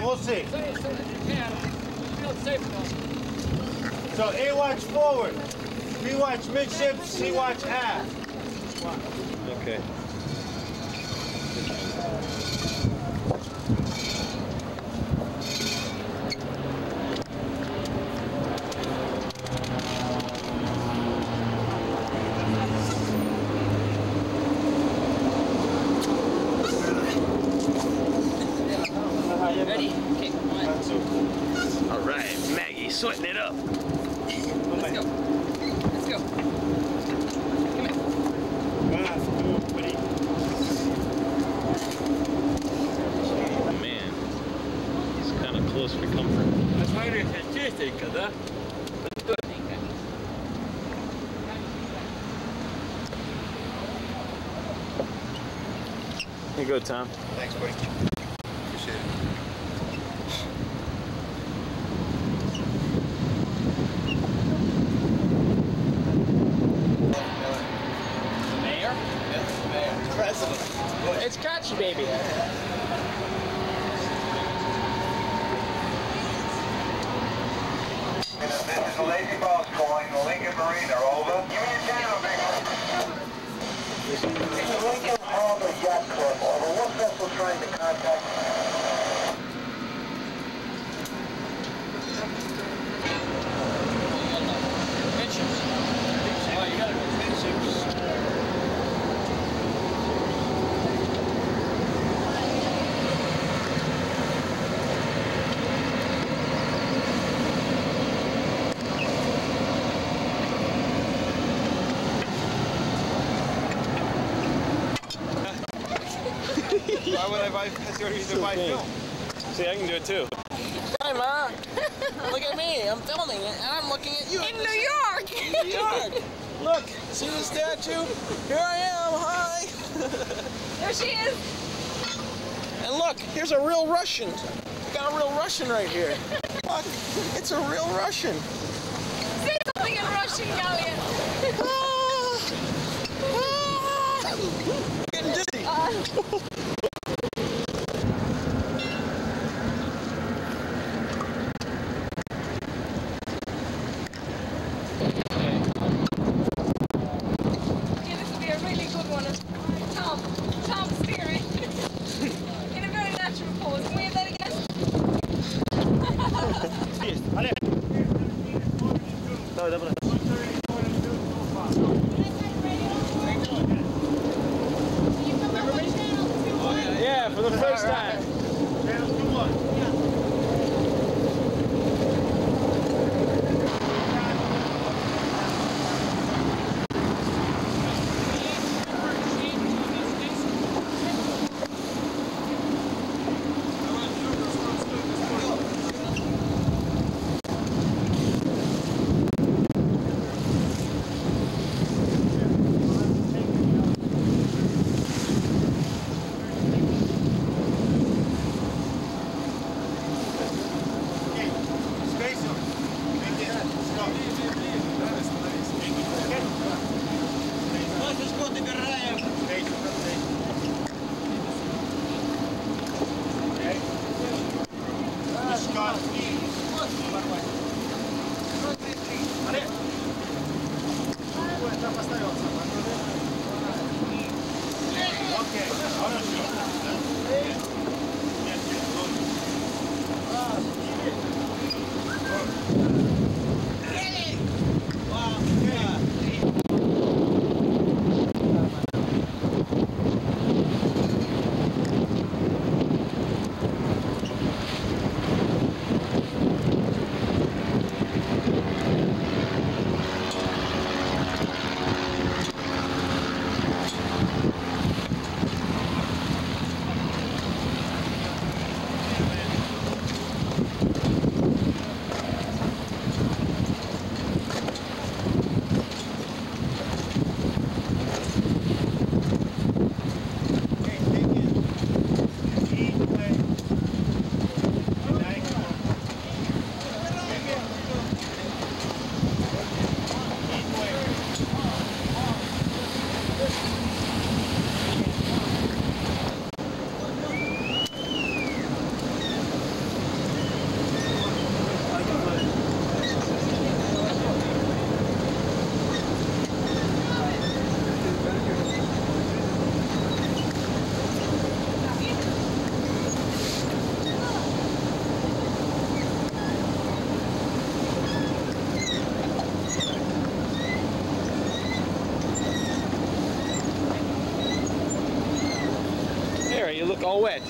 service. We'll see. Say as soon as you can. Feel safe enough. So A watch forward, B watch midship, C watch aft. Here you go, Tom. Thanks, buddy. I buy? That's the only reason to buy film. See, I can do it too. Hi, Mom. Look at me. I'm filming it, and I'm looking at you. In New York! In New York. Look, see the statue? Here I am. Hi. there she is. And look, here's a real Russian. We got a real Russian right here. Look, it's a real Russian. Say something in Russian, Gallian. All wet.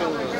Ну,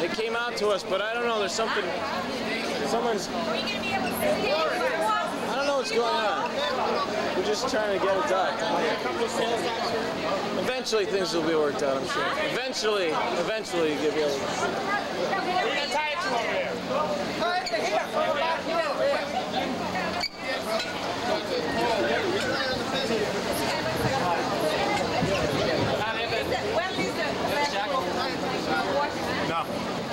They came out to us, but I don't know. There's something. Someone's. I don't know what's going on. We're just trying to get it done. Eventually, things will be worked out. I'm sure. Eventually, eventually, you'll be able. To... We're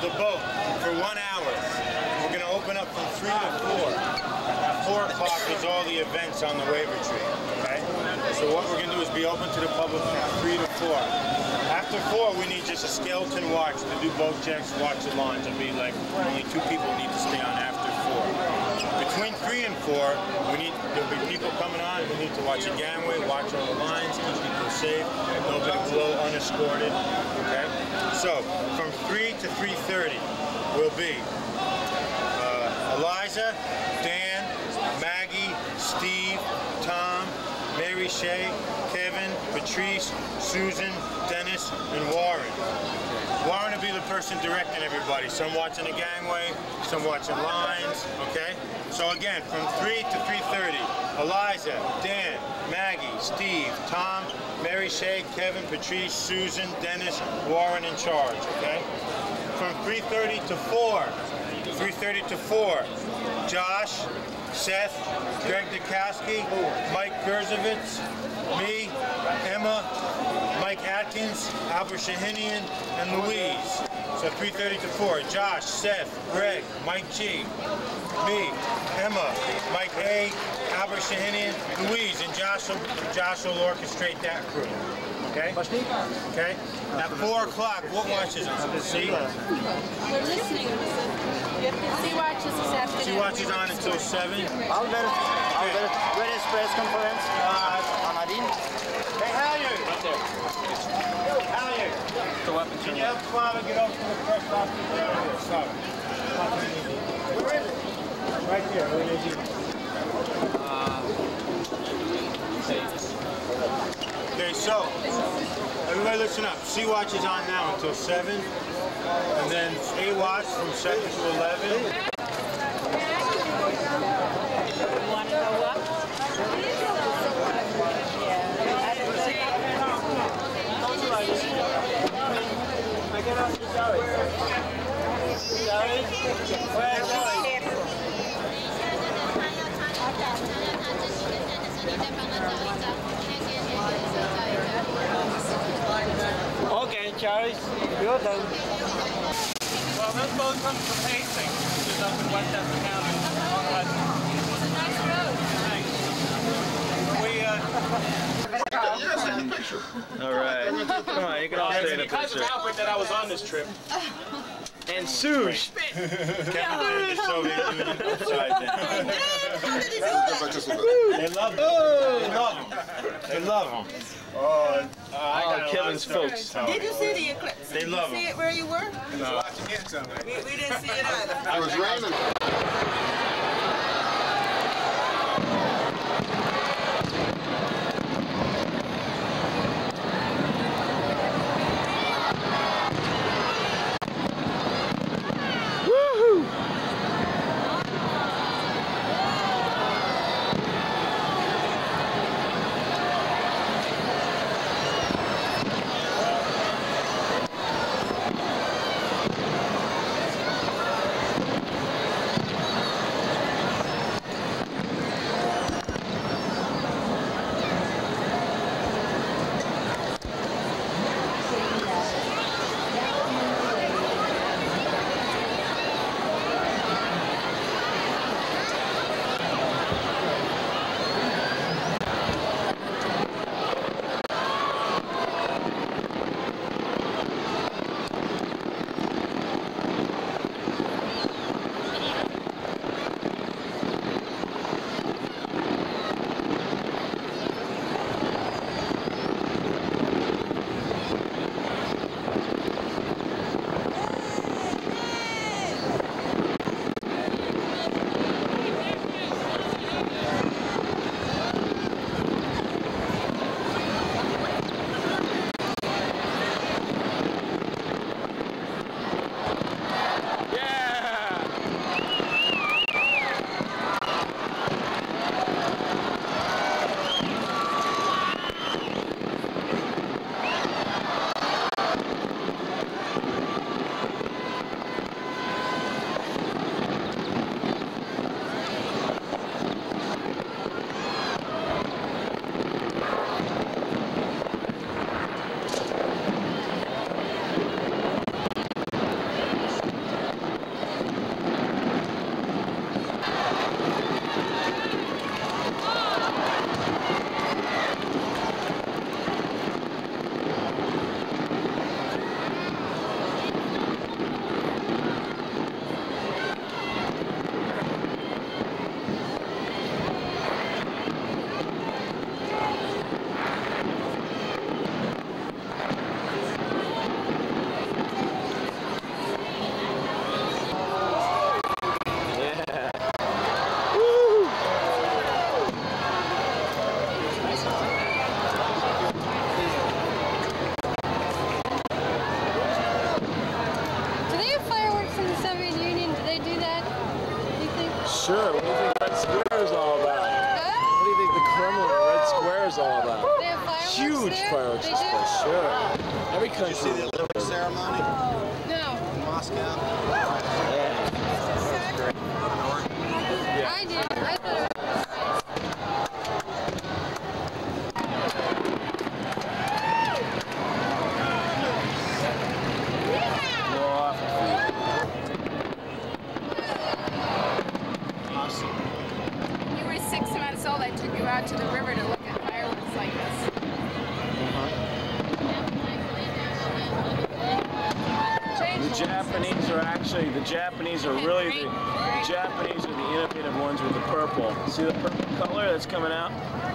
the, boat for one hour. We're going to open up from 3 to 4. At 4 o'clock is all the events on the waiver tree, okay? So what we're going to do is be open to the public from 3 to 4. After 4, we need just a skeleton watch to do boat checks, watch the launch. It'll be like only two people need to stay on after 4. between three and four, we need there'll be people coming on. We need to watch the gangway, watch all the lines, keep people safe, nobody below unescorted. Okay. So from three to three thirty will be uh, Eliza, Dan, Maggie, Steve, Tom, Mary Shay, Kevin, Patrice, Susan, Dennis, and Warren. Warren will be the person directing everybody. Some watching the gangway, some watching lines, okay? So again, from 3 to 3.30, Eliza, Dan, Maggie, Steve, Tom, Mary Shay, Kevin, Patrice, Susan, Dennis, Warren in charge, okay? From 3.30 to 4, 3.30 to 4, Josh, Seth, Greg Dukowski, Mike Kurzovitz, me, Emma, Mike Atkins, Albert Shahinian, and Louise. So 3.30 to 4, Josh, Seth, Greg, Mike G, me, Emma, Mike A, Albert Shahinian, Louise, and Josh will, Josh will orchestrate that crew. Okay? Okay? At 4 o'clock, what watches on? See? We're listening. C watches this afternoon. She watches on until 7. Albert, Albert, where is press conference? Uh, Anadin? Hey, Halyard! Right there. Can you help get over to the. Where is it? Right. Where is it? Okay, so everybody listen up. C watch is on now until 7, and then A watch from 7 to 11. Want to go up? Okay, Charles. You're done. Well, this boat comes from Hastings, which is up in Westchester County. It's a nice road. we, uh, All right. Come on, you can all stay in a Because of picture. Albert that I was on this trip. And Suge. Kevin turned the Soviet Union upside down. They love him. They love him. They love him. Oh, Oh, Kevin's folks. Did you see the eclipse? They love See him. it where you were? No. We, we didn't see it either. It was raining.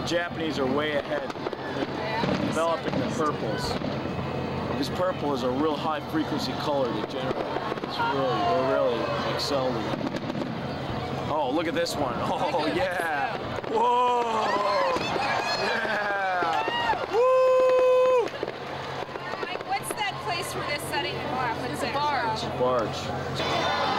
Japanese are way ahead. They're developing the purples. Because purple is a real high frequency color to generate. It's really, they're really excelling. in it. Oh, look at this one. Oh, yeah. Whoa. Yeah. Woo. Mike, what's that place where they're setting them off? What's that? Barge. Barge.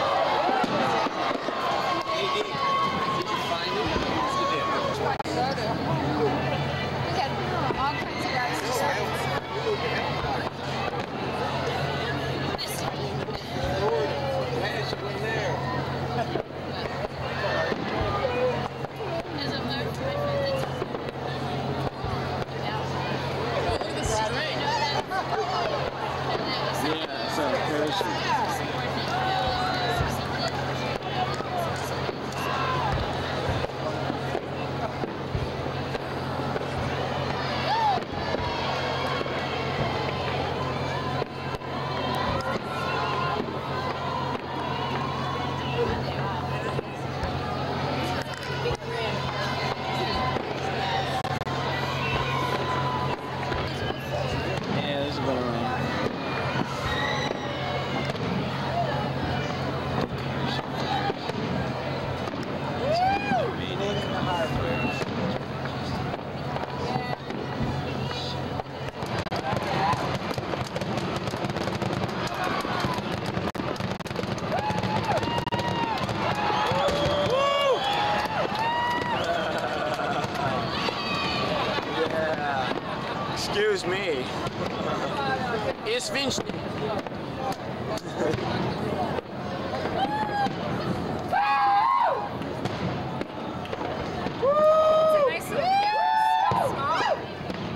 It's a nice little camera.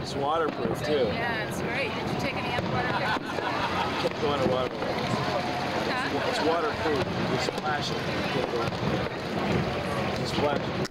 It's waterproof too. Yeah, it's great. Did you take any underwater pictures? Can't go underwater. Huh? It's waterproof. You splash it. You can't go.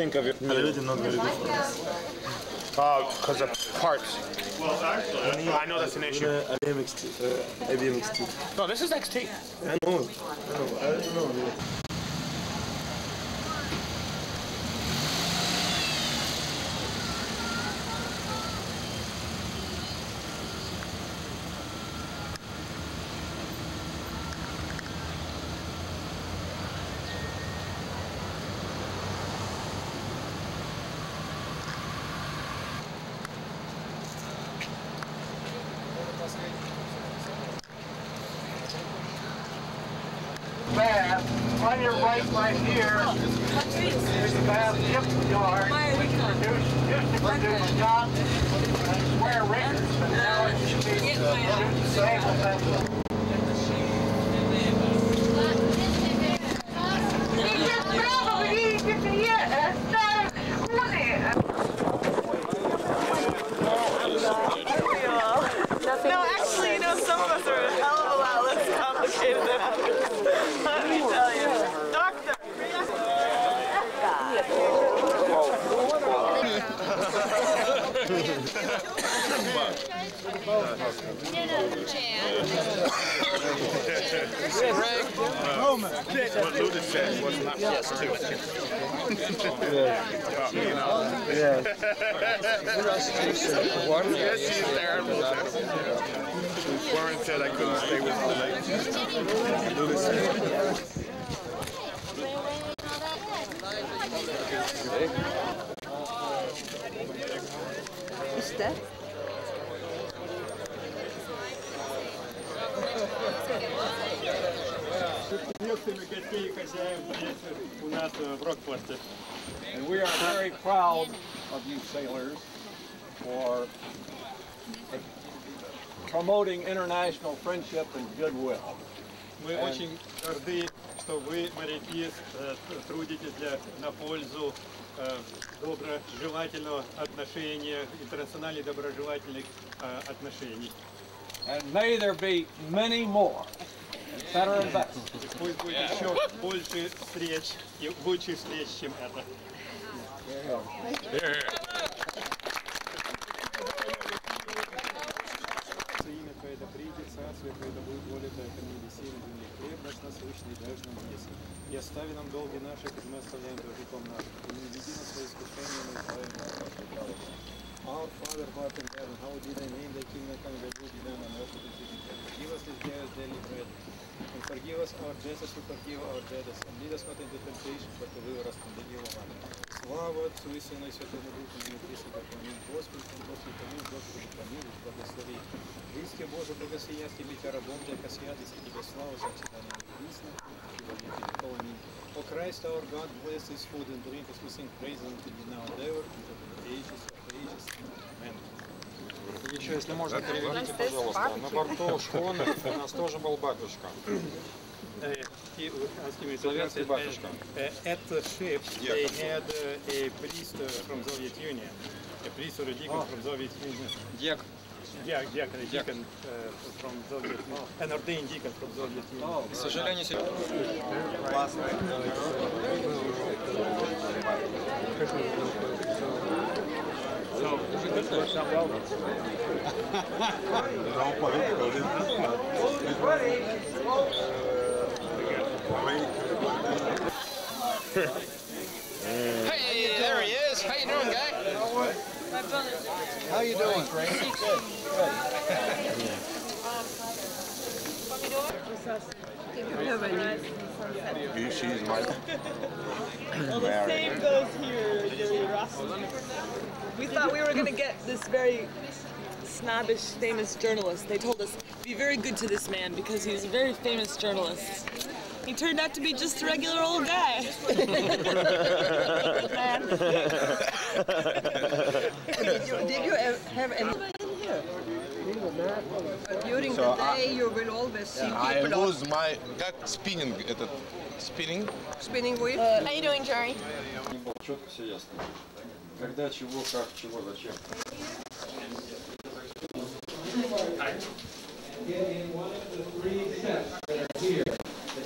So what do you think of it? Uh, because of parts. well I know that's an issue. No, this is XT. I know. I know. I don't know. Sailors for promoting international friendship and goodwill. Мы And- очень горды, что вы, моряки, э, трудитесь для, на пользу э, доброжелательного отношения, интернациональных доброжелательных э, отношений. And may there be many more, Пусть будет еще больше встреч и лучших встреч, чем это. Имя Твое да придет, Царствие Твое да будет воля Твоя, как на небесе на земле. Хлеб наш насущный дашь нам днесь. И остави нам долги наши, как мы оставляем должником нашим. И не веди нас свои искушения, но избави нас от лукавого. Our Father, who art in heaven, hallowed be thy name, thy kingdom come, thy will be done on earth as it is in heaven. Give us this day our daily bread, and forgive us our debts as we forgive our debtors, and lead us not into temptation, but deliver us from the evil one. Слава Отцу и Сыну и Святому Духу, и ныне и помни. Господи, Господи, помилуй, Господи, помилуй, благослови. Христе Боже, благослови Тебе, Тебя рабом, Тебя святости, Тебе славу, за всегда небесно, и во веки веков. Аминь. O Christ our God, bless this food and drink as we sing praise unto Thee now and ever, into the ages of ages. Amen. Еще, если можно, переведите, пожалуйста. На борту шхуны у нас тоже был батюшка. Славянский батюшка. Это ship they had a priest from Soviet Union. A priest or a deacon from Soviet Union. Дьяк. Дьяк, дьяк, a deacon from Soviet Union. An ordained deacon from Soviet Union. К сожалению, сегодня... Классно. So, Everybody, Hey, there he is. How you doing, guy? How you doing, Frank? Good. She's my. Well, the same goes here, Jerry Russell. We thought we were going to get this very snobbish, famous journalist. They told us, be very good to this man because he's a very famous journalist. He turned out to be just a regular old guy. did you, did you ev- have any during So the I- day you will always see I people lose my как спиннинг этот спиннинг. spinning wheel? How you doing, Jerry? Четко все ясно. Когда, чего, как, чего, зачем. in one of the three sets that are here.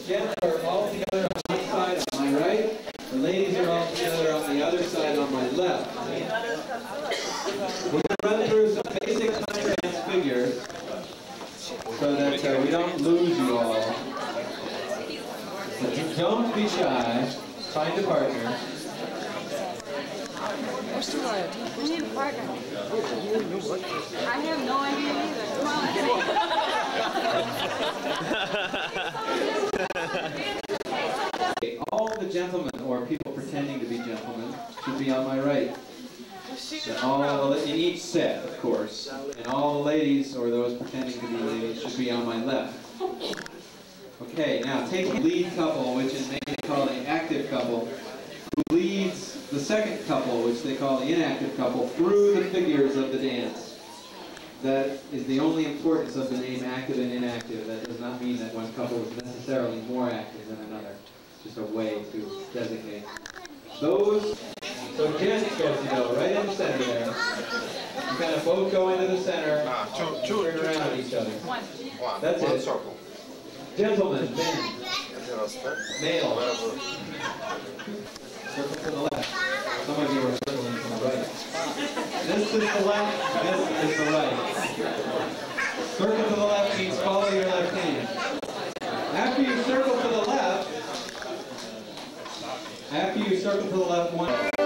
The gents are all together on one side on my right. The ladies are all together on the other side on my left. We're going to run through some basic dance figures so that uh, we don't lose you all. So don't be shy. Find a partner. What's the matter? We need a partner. I have no idea either. Come Okay, All the gentlemen, or people pretending to be gentlemen, should be on my right. All in each set, of course. And all the ladies, or those pretending to be ladies, should be on my left. Okay, now take the lead couple, which is mainly called the active couple, who leads the second couple, which they call the inactive couple, through the figures of the dance. That is the only importance of the name active and inactive. That does not mean that one couple is necessarily more active than another. It's just a way to designate. Those, so gents, as you know, right in the center there. You kind of both go into the center, two, two, turn around each other. One. That's one it. circle. Gentlemen, men, male. Circle to the left. Some of you are circling to the right. This is the left, this is the right. Circle to the left means follow your left hand. After you circle to the left, after you circle to the left one.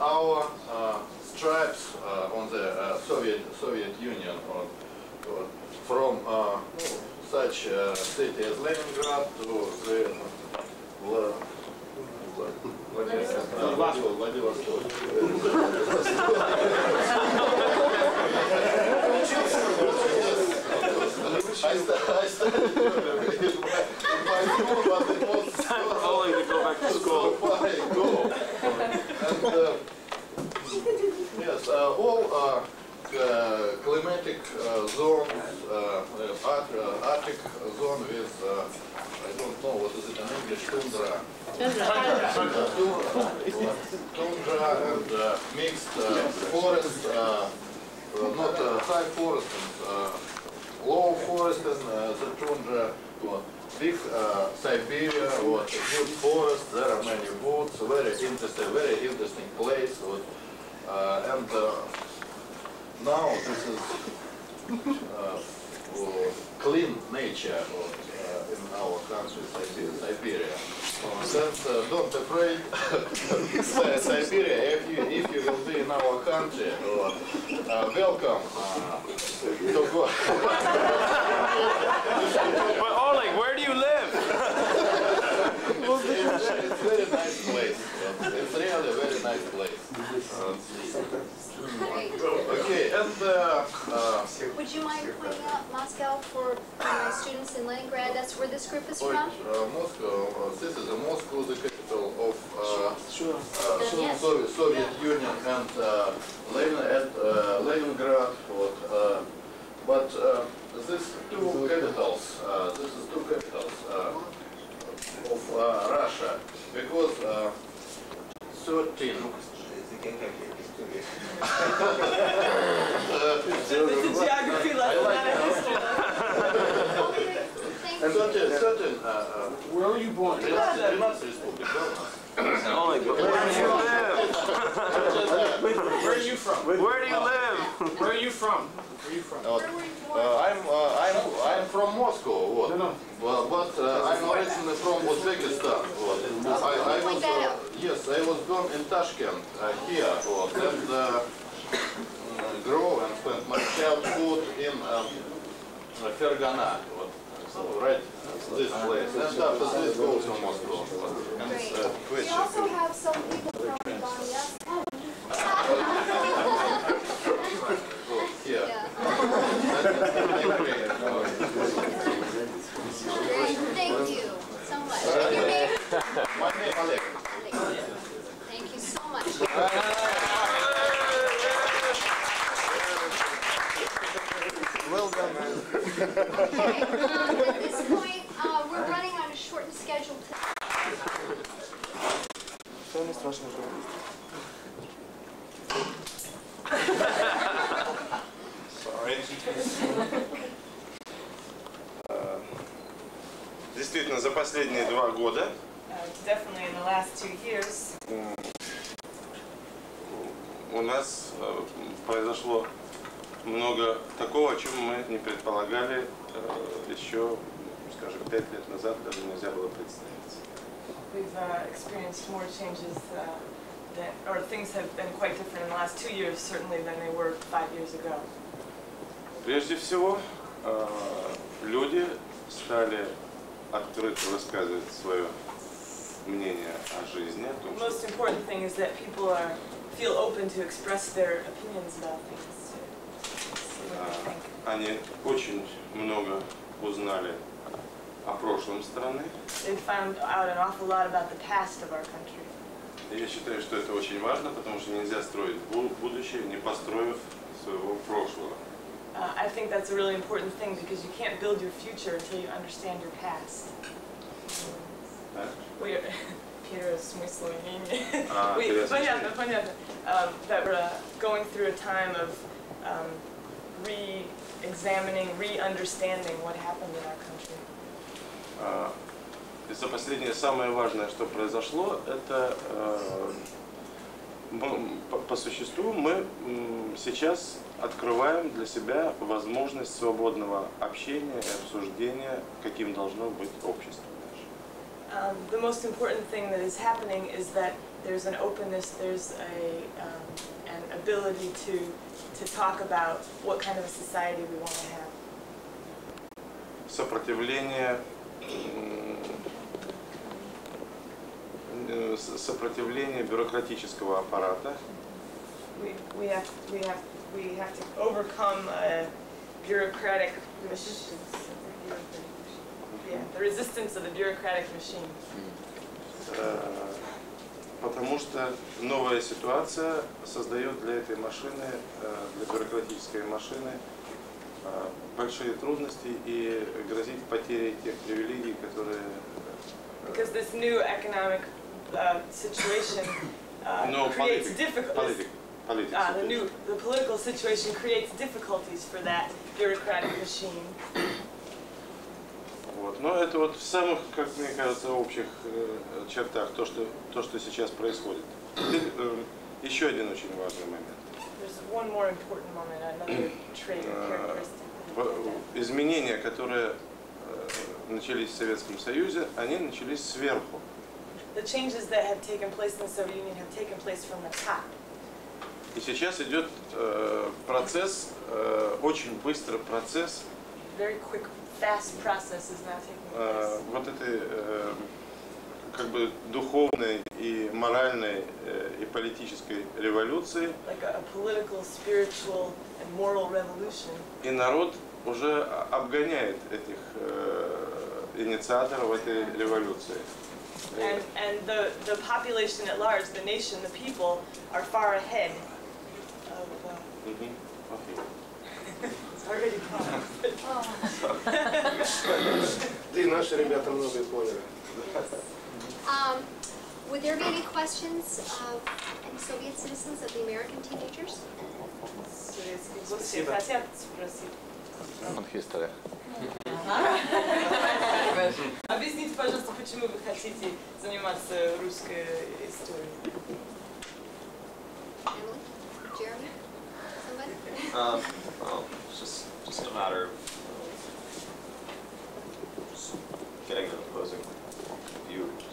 our uh, stripes uh, on the uh, Soviet Soviet Union or, or from such uh, city as Leningrad to the I started in to go back to school. so far ago. And uh, yes, uh, all uh, uh, climatic uh, zones, uh, uh, uh, Arctic zone with, uh, I don't know what is it in English, tundra. Tundra, tundra and uh, mixed uh, forest, uh, uh, not uh, high forest and uh, low forest and uh, the tundra. What, big uh, Siberia, what, a huge forest, there are many woods, very interesting, very interesting place. What, uh, and uh, now this is uh, clean nature what, uh, in our country, Siberia. Siberia. Uh, don't afraid, Siberia, if you, if you will be in our country, uh, welcome to go. But Oleg, where do you live? it's, it's very nice place. It's really a very nice place. Okay, and uh, uh, Would you mind pointing out Moscow for my students in Leningrad? That's where this group is uh, from? Moscow, uh, this is uh, Moscow, the capital of uh, Sure. uh, Yes. Soviet, Soviet Union and uh, Lenin, and, uh, Leningrad. What, uh, but uh, these two capitals, uh, this is two capitals uh, of uh, Russia, because uh, 13 It's a geography. Lesson, not a history. And certain, certain, uh, uh, Where were you born? Oleg, where do you live? Where are you from? Where do you live? Where are you from? Where are you from? Uh, I'm, uh, I'm, I'm from Moscow, what? Well, but uh, I'm originally from Uzbekistan. What? I, I was, uh, yes, I was born in Tashkent, uh, here, what? and uh, grew and spent my childhood in um, Fergana, what? So, right, this place. And after this, go to Moscow. what? And, uh, We also have some people from Donetsk. here. Great, thank you so much. And your name? My name Oleg. Thank you so much. Well done, man. Okay, um, at this point, shortened schedule today. Що не страшно журналіст? Э, Действительно, за последние два года Uh, definitely in the last two years, м, у нас э, произошло много такого, о чем мы не предполагали э, еще, скажем, пять лет назад, даже нельзя было представить. we've uh, experienced more changes uh, that, or things have been quite different in the last two years, certainly than they were five years ago. Прежде всего, э, люди стали открыто высказывать свое мнение о жизни, о том, The most important thing is that people are feel open to express their opinions about things. э, они очень много узнали о прошлом страны. They found out an awful lot about the past of our country. И Я считаю, что это очень важно, потому что нельзя строить бу- будущее, не построив своего прошлого. Uh, I think that's a really important thing because you can't build your future until you understand your past. Да? We are, Peter is смысле А, We- интересно. Понятно, понятно. Um, That we're uh, going through a time of um, re-examining, re-understanding what happened in our country. А, И за последнее самое важное, что произошло, это э, по, существу мы сейчас открываем для себя возможность свободного общения и обсуждения, каким должно быть общество. Um, The most important thing that is happening is that there's an openness, there's a, um, an ability to, to talk about what kind of a society we want to have. Сопротивление сопротивление бюрократического аппарата, We, we have, we have, we have to overcome uh, bureaucratic machines. Yeah, the resistance of the bureaucratic machine. Э, Потому что новая ситуация создает для этой машины, э, для бюрократической машины, э, большие трудности и грозит потерей тех привилегий, которые Because this new economic uh, situation uh, No, creates difficulties. Uh, the new, the political situation creates difficulties for that bureaucratic machine. Вот. Но это вот в самых, как мне кажется, общих э, чертах то, что, то, что сейчас происходит. Теперь, э, еще один очень важный момент. One more important moment, another trait or Э, characteristic. Изменения, которые э, начались в Советском Союзе, они начались сверху. The changes that have taken place in the Soviet Union have taken place from the top. И сейчас идет э, процесс, э, очень быстрый процесс Very quick, fast process is now taking э, place. вот этой э, как бы духовной и моральной э, и политической революции, Like a, a political, spiritual, and moral revolution. и народ уже обгоняет этих э, инициаторов этой революции. And, and the, the population at large, the nation, the people, are far ahead of, uh, Мгм. Окей. it's already Да и наши ребята многое поняли. Um, would there be any questions of any Soviet citizens of the American teenagers? Советские гости хотят спросить. On history. Объясните, пожалуйста, почему вы хотите заниматься русской историей? Emily? Jeremy? Somebody? Um, well, it's just just a matter of just getting an opposing view of something.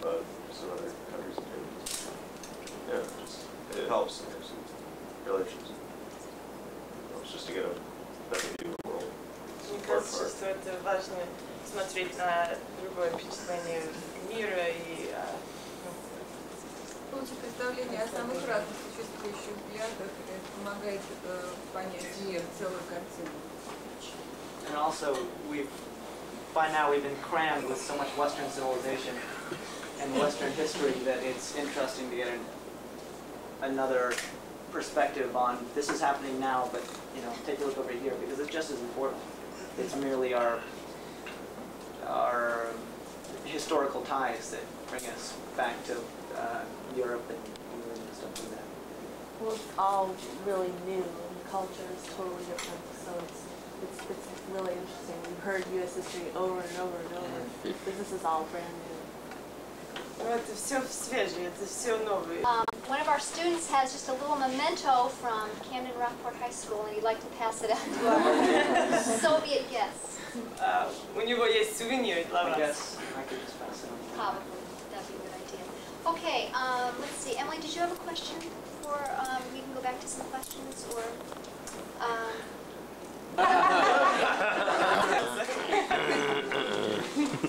But some other countries do. Yeah, just, it helps in there's relations. It's just to get a better view of the world. Мне кажется, что это важно смотреть на другое впечатление мира и а, Получить представление о самых разных существующих взглядах, это помогает э, понять мир, целую картину. And also, we've, by now, we've been crammed with so much Western civilization and Western history that it's interesting to get an, another perspective on this is happening now, but you know, take a look over here because it's just as important. It's merely our our historical ties that bring us back to uh, Europe and England and stuff like that. Well, it's all really new, and the culture is totally different. So it's it's it's really interesting. We've heard U.S. history over and over and over. But this is all brand new. ну, это все свежее, это все новое. Um, one of our students has just a little memento from Camden Rockport High School, and he'd like to pass it on to our Soviet guests. А, у него есть сувенир для I вас. guess I could just pass it on. Probably, that'd be a good idea. Okay, um, let's see. Emily, did you have a question for, um, we can go back to some questions, or, um,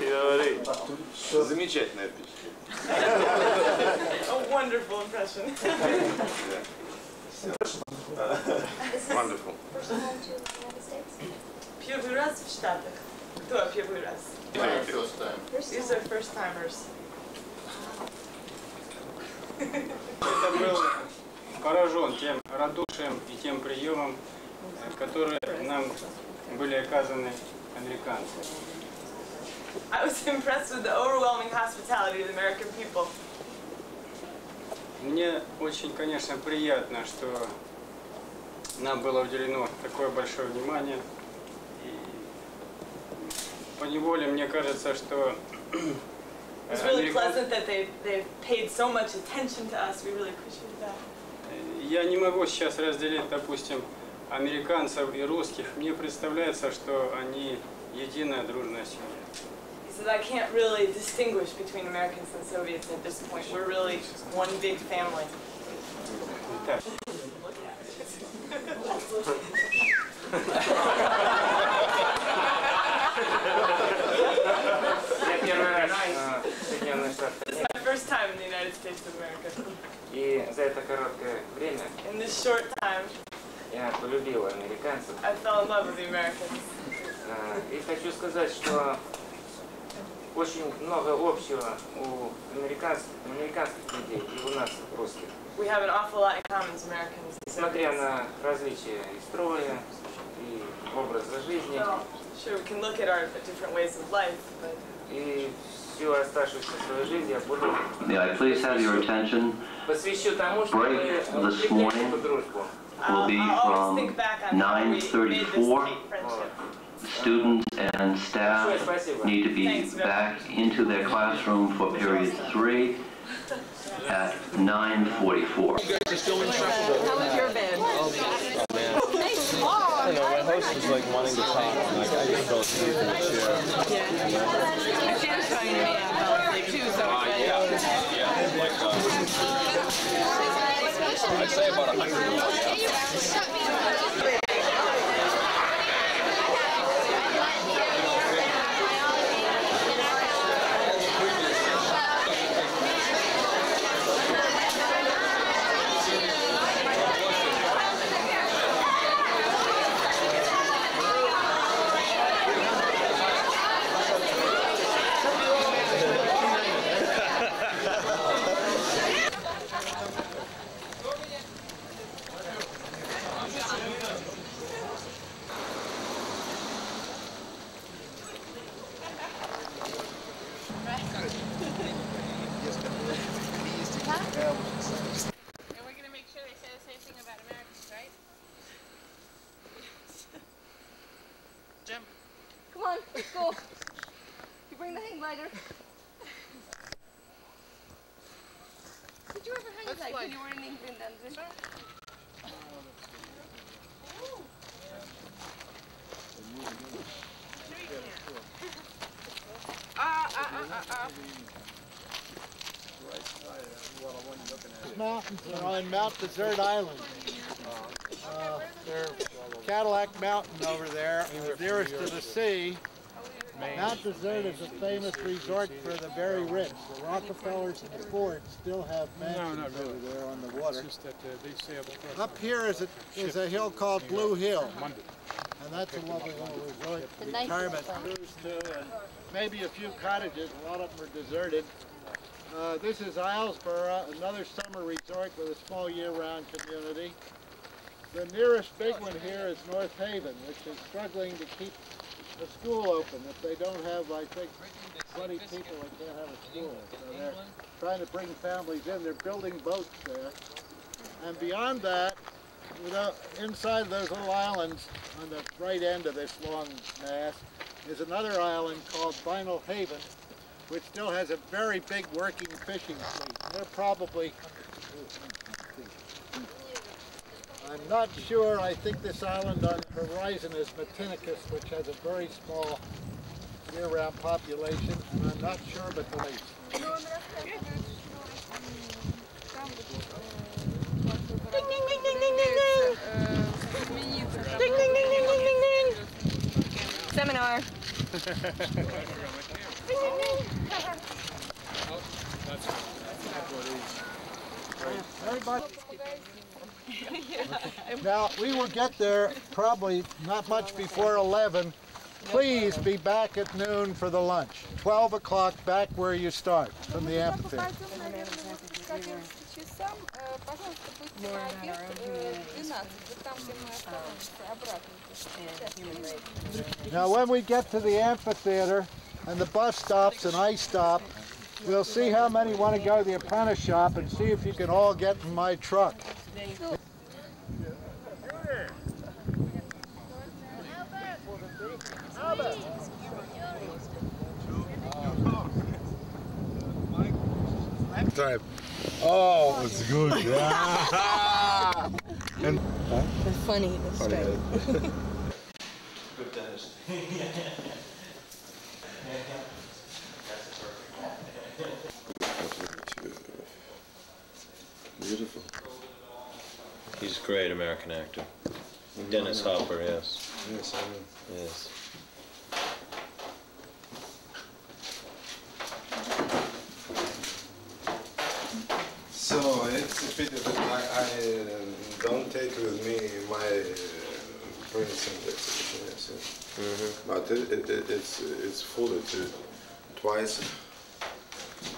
Говори. Замечательное впечатление. A wonderful impression. Wonderful. Первый раз в Штатах. Кто первый раз? First time. These are first timers. Это был поражен тем радушием и тем приемом, которые нам были оказаны американцы. I was impressed with the overwhelming hospitality of the American people. Мне очень, конечно, приятно, что нам было уделено такое большое внимание. И поневоле мне кажется, что It was really американцы- pleasant that they, they paid so much attention to us. We really appreciated that. Я не могу сейчас разделить, допустим, американцев и русских, мне представляется, что они единая дружная семья. So I can't really distinguish between Americans and Soviets at this point. We're really one big family. first time in the United States of America. И за это короткое время. In this short time я полюбил американцев. I fell in love with the Americans. А, И хочу сказать, что очень много общего у американских, американских людей и у нас, русских. We have an awful lot in common as Americans. Несмотря на различия и строя, и образа жизни, Sure, we can look at our different ways of life, but и всю оставшуюся свою жизнь я буду May I please have your attention? посвящу тому, чтобы Break this morning дружбу. Will be from 9:34. Students and staff need to be back into their classroom for period three at 9:44. How was your band? I don't know, my host was like wanting to talk, and like I just fell asleep in the chair. Yeah. She was trying to me, I fell asleep too, so I'd say about a hundred. And we're gonna make sure they say the same thing about Americans, right? Jim. Come on, let's go. You bring the hang glider. Did you ever hang Let's like fly. when you were in England and Ah, ah. These mountains are on Mount Desert Island. Uh, they're Cadillac Mountain over there, nearest to the sea. Mount Desert is a famous resort for the very rich. The Rockefellers and the Fords still have mansions not really. over there on the water. Just that uh, they stay up. Up here is a, is a hill called Blue Hill. And that's a lovely little resort, The nicest retirement maybe a few cottages, a lot of them are deserted. Uh, this is Islesboro, another summer resort with a small year-round community. The nearest big one here is North Haven, which is struggling to keep the school open. If they don't have, I think, 20 people, they can't have a school. So they're trying to bring families in. They're building boats there. And beyond that, without, inside those little islands on the right end of this long mass is another island called Vinalhaven, which still has a very big working fishing fleet. They're probably, I'm not sure, I think this island on the horizon is Matinicus, which has a very small year-round population, and I'm not sure but the least. Ding, ding, ding, ding, ding, ding, ding. Ding, ding, ding, ding, ding, ding, ding. Seminar. Now, we will get there probably not much before 11. Please be back at noon for the lunch. 12 o'clock back where you start, from the amphitheater. Now when we get to the amphitheater and the bus stops and I stop, we'll see how many want to go to the apprentice shop and see if you can all get in my truck. Time. Oh, it's good. and, They're funny, this Funny, straight. Good dentist. Beautiful. He's a great American actor. Mm-hmm. Dennis Hopper, yes. Yes, I know. Yes. So it's pity that I, I uh, don't take with me my uh, prints and exhibition. Yes, yes. But it, it, it, it's it's full to twice.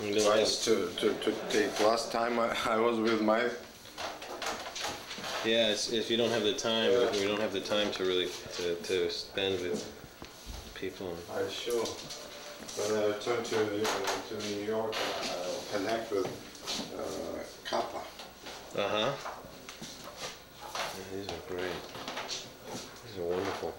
Twice to, to, to take. Last time I, I was with my Yeah, it's, if you don't have the time, you don't have the time to really to, to spend with people. I sure. When I return to uh, to New York, I'll connect with uh, Capa. Uh huh. these are great. These are wonderful.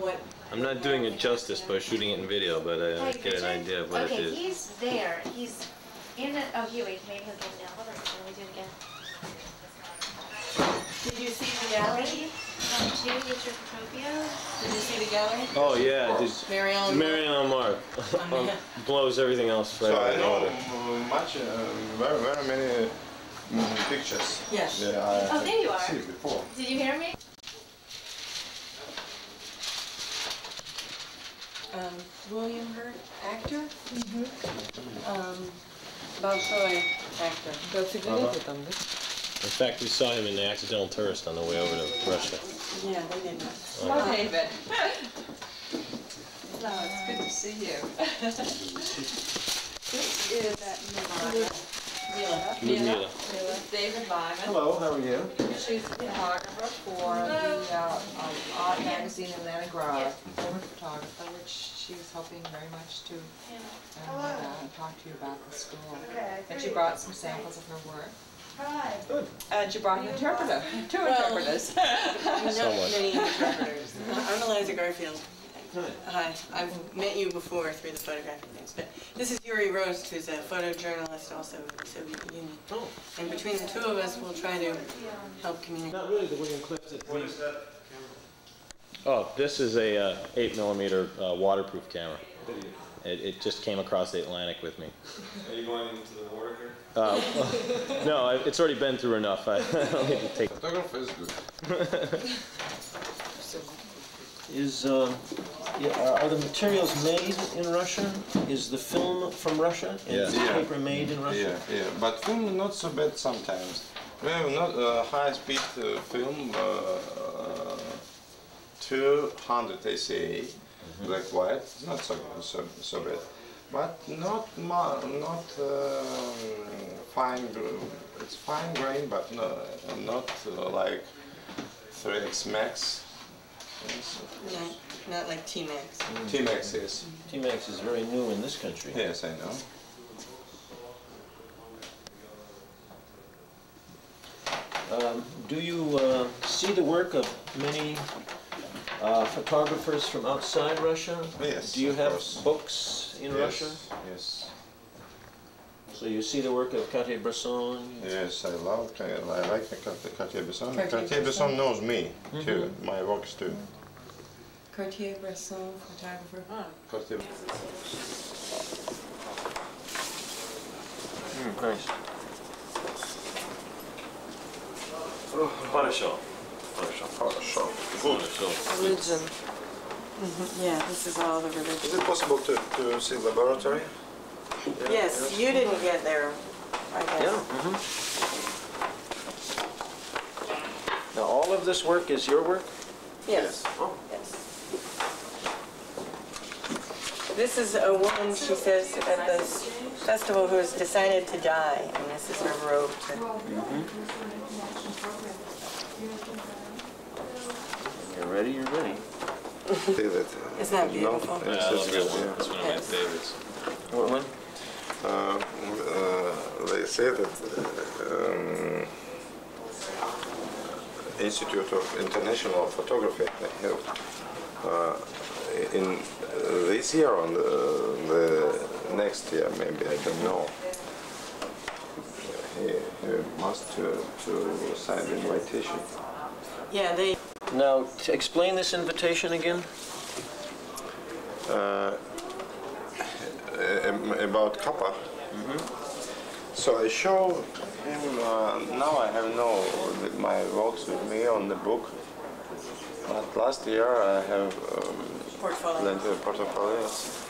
What? I'm not doing it justice by shooting it in video, but I uh, get an idea of what okay, it is. he's there. He's in it. Oh, here, wait. Maybe he'll get it now. Hold on. Let me do it again. Did you see the gallery? One, two, get your Petropio. Did you see the gallery? Oh yeah, this Marion- Mary Ellen Mark um, blows everything else right So out I of the know water. uh, much, uh, very, very many mm, pictures. Yes. that I Oh, there you are. see before. Did you hear me? Um, William Hurt, actor? Mm-hmm. Um, Bolshoi, actor. That's a good Uh-huh. In fact, we saw him in The Accidental Tourist on the way over to Russia. Yeah, they did. Oh. Hello, David. Hello, it's good to see you. This is Mila. Ludmila. David Lyman. Hello, how are you? She's a photographer for the uh, um, art magazine Atlanta Grove. Former photographer, which she's hoping very much to um, uh, talk to you about the school. And she brought some samples of her work. Good. And she brought an interpreter, two Well, interpreters. Not Somewhat. many interpreters. I'm Eliza Garfield. Hi, I've met you before through the photographic things, but this is Yuri Rost, who's a photojournalist also in the Soviet Union. Oh. And between the two of us, we'll try to help communicate. Not really the William Clifton. What is that? camera? Oh, this is a uh, eight millimeter uh, waterproof camera. It, it just came across the Atlantic with me. Are you going into the water here? Uh, no, I- it's already been through enough. I don't need to take. Photography is good. Is, uh, are- are the materials made in Russia? Is the film from Russia? And is the Yeah. paper made in Russia? Yeah, yeah, but film not so bad sometimes. We have not uh, high speed uh, film, uh, 200 ASA, black white. It's not so so, so bad, but not ma- not um, fine. It's fine grain, but no, not uh, like 3x max. Yes. No, not like T-Max. T-Max, yes. T-Max is very new in this country. Yes, I know. Um, do you uh, see the work of many uh, photographers from outside Russia? Yes, Do you of have course. books in Yes, Russia? Yes. So you see the work of Cartier-Bresson? Yes, I love, I like the Cartier-Bresson. Cartier-Bresson knows me, mm-hmm. too, mm -hmm. my works, too. Cartier-Bresson photographer, huh? Cartier mm, nice. Photoshop. Photoshop. Photoshop. Religion. Mm -hmm. Yeah, this is all the religion. Is it possible to, to see laboratory? Yes, you didn't get there, I guess. Yeah. mhm. Now, all of this work is your work? Yes. Oh. Yes. This is a woman, she says, at the festival who has decided to die, and this is her robe. You're ready, you're ready. David. Isn't that beautiful? Yeah, I it's love that one. That's one of my Yes. favorites. What one? Uh, uh, they say that um, Institute of International Photography they have uh, in this year or the, the next year maybe I don't know. He, he must to, to sign the invitation. Yeah, they. Now, to explain this invitation again? Uh, am- about Capa. So I show him, uh, now I have no my works with me on the book. But last year I have um, plenty of portfolios.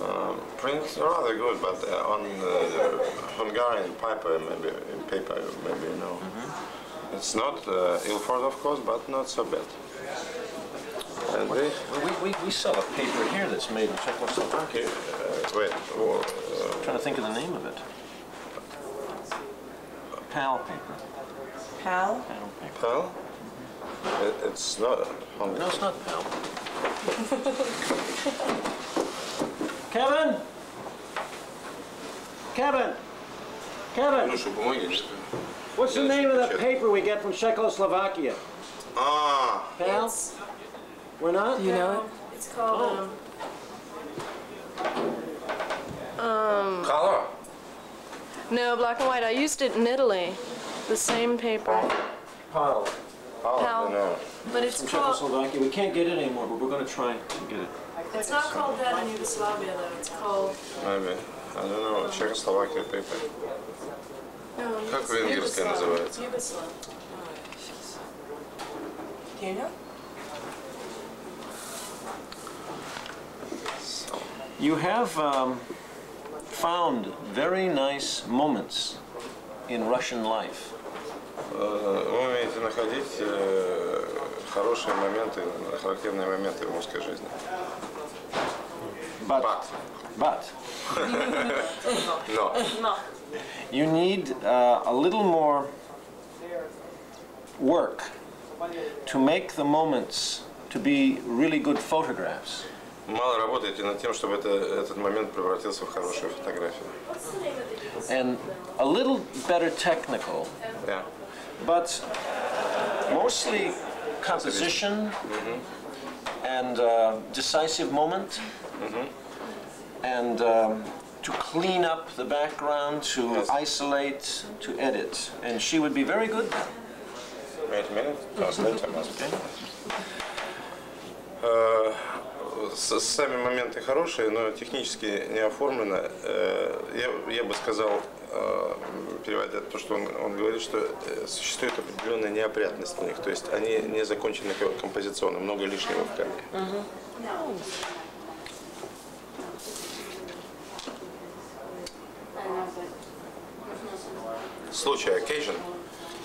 Um, prints are rather good, but uh, on uh, Hungarian paper, maybe in paper, maybe no. It's not uh, Ilford, of course, but not so bad. And they, Well, we, we, we sell a paper here that's made in Czechoslovakia. uh, wait, oh, I'm trying to think of the name of it. PAL paper. Pal? PAL paper. Pal? It, it's not Hungarian. No, it's not PAL. Kevin? Kevin? Kevin? What's the name of that paper we get from Czechoslovakia? Ah. PAL? We're not? Do you know it? It's called, um, um, Color? no, black and white. I used it in Italy. The same paper. PAL. Pal. no. But it's From called, Czechoslovakia. We can't get it anymore, but we're going to try to get it. it's not called that in Yugoslavia though. It's called, Maybe. I don't know. Czechoslovakia paper. no, Как it's венгерская Yugoslav. называется? Yugoslav. Do you know? You have um, found very nice moments in Russian life. Э, Вы умеете находить э, хорошие моменты, характерные моменты в русской жизни. But, but No. No. you need uh, a little more work to make the moments to be really good photographs. Мало работаете над тем, чтобы это, этот момент превратился в хорошую фотографию. and a little better technical, Yeah. but mostly composition and uh, decisive moment, and um, to clean up the background, to isolate, to edit. And she would be very good. Wait a minute. Translate, I must. Сами моменты хорошие, но технически не оформлено. Э, Я, я бы сказал, э, переводя то, что он, он говорит, что э, существует определенная неопрятность в них. То есть они не закончены ко- композиционно, много лишнего в кадре. Случай, occasion.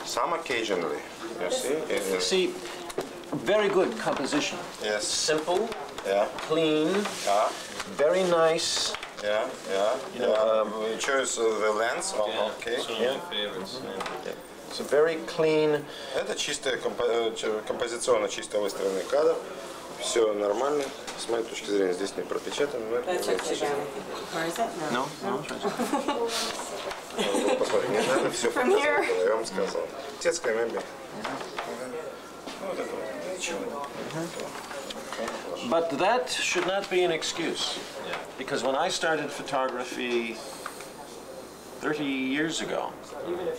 Some occasionally, you see. in- See, very good composition. Yes. Simple, Yeah. clean, Yeah. very nice. Yeah, yeah. You know, yeah. um, we choose uh, the lens. Oh, okay. Yeah. It's a very clean. Это чисто компо- э, композиционно чисто выстроенный кадр. Все нормально. С моей точки зрения здесь не пропечатано. но это не? No. No, no. Посмотреть. Не надо все From here? показывать, я вам сказал. Детская мебель. Ну, вот это вот. Ничего. But that should not be an excuse. Because when I started photography 30 years ago,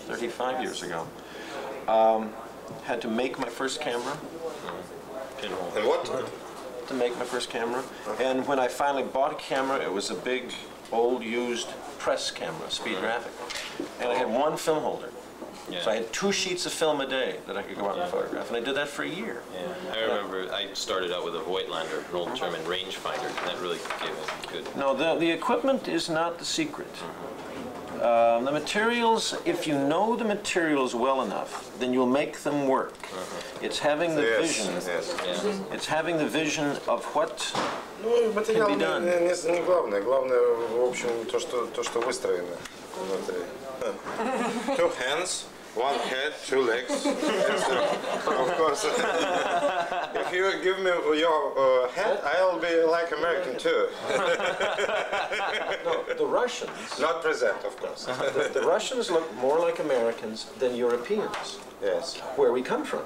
35 years ago, um, had to make my first camera. And what? To make my first camera. And when I finally bought a camera, it was a big, old, used press camera, Speed Graphic. And I had one film holder. So I had two sheets of film a day that I could go out and photograph. And I did that for a year. Yeah, I remember I started out with a Voigtlander, an old German rangefinder, and that really gave a good. No, the, the equipment is not the secret. Um, the materials, if you know the materials well enough, then you'll make them work. It's having the Yes, vision. yes. It's having the vision of what Ну, материал Can be не, done. не- не главное. Главное, в общем, то, что, то, что выстроено внутри. Two hands, one head, two legs. Yes, of course. if you give me your uh, head, I'll be like American too. no, the Russians. Not present, of course. the, the Russians look more like Americans than Europeans. Yes. Where we come from.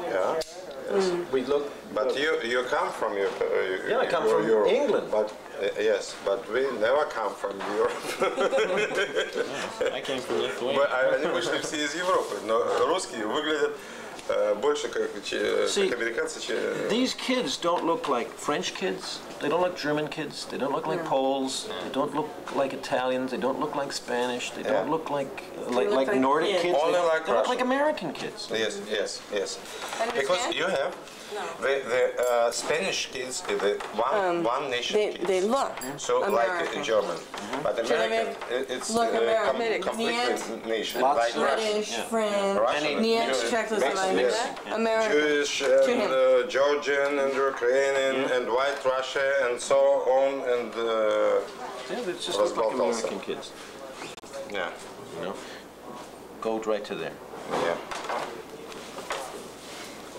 Yeah. We look. But you you come from your. Uh, Yeah, I come from Europe. England. But yes, but we never come from Europe. I came from Lithuania. Мы- а Они вышли все из Европы, но русские выглядят э, больше как, че- See, как американцы, чем... These kids don't look like French kids, They don't look German kids. They don't look like Poles. They don't look like Italians. They don't look like Spanish. They don't Yeah. look like They like, look like like Nordic kids. kids. Only they, like they look like Russian. American kids. Yes, yes, yes. Understand? Because you have no. The, the uh, Spanish kids, the one um, one nation they, kids. They look so American. like German, mm-hmm. but American it's a uh, Com- complete nation. Like British, yeah. French, Russian, Russian Czechoslovakia, yes. American, Jewish, and, uh, Georgian, and Ukrainian, yeah. and White Russia, and so on, and uh, yeah, it's just like American also. kids. Yeah, you know, go right to there. Yeah,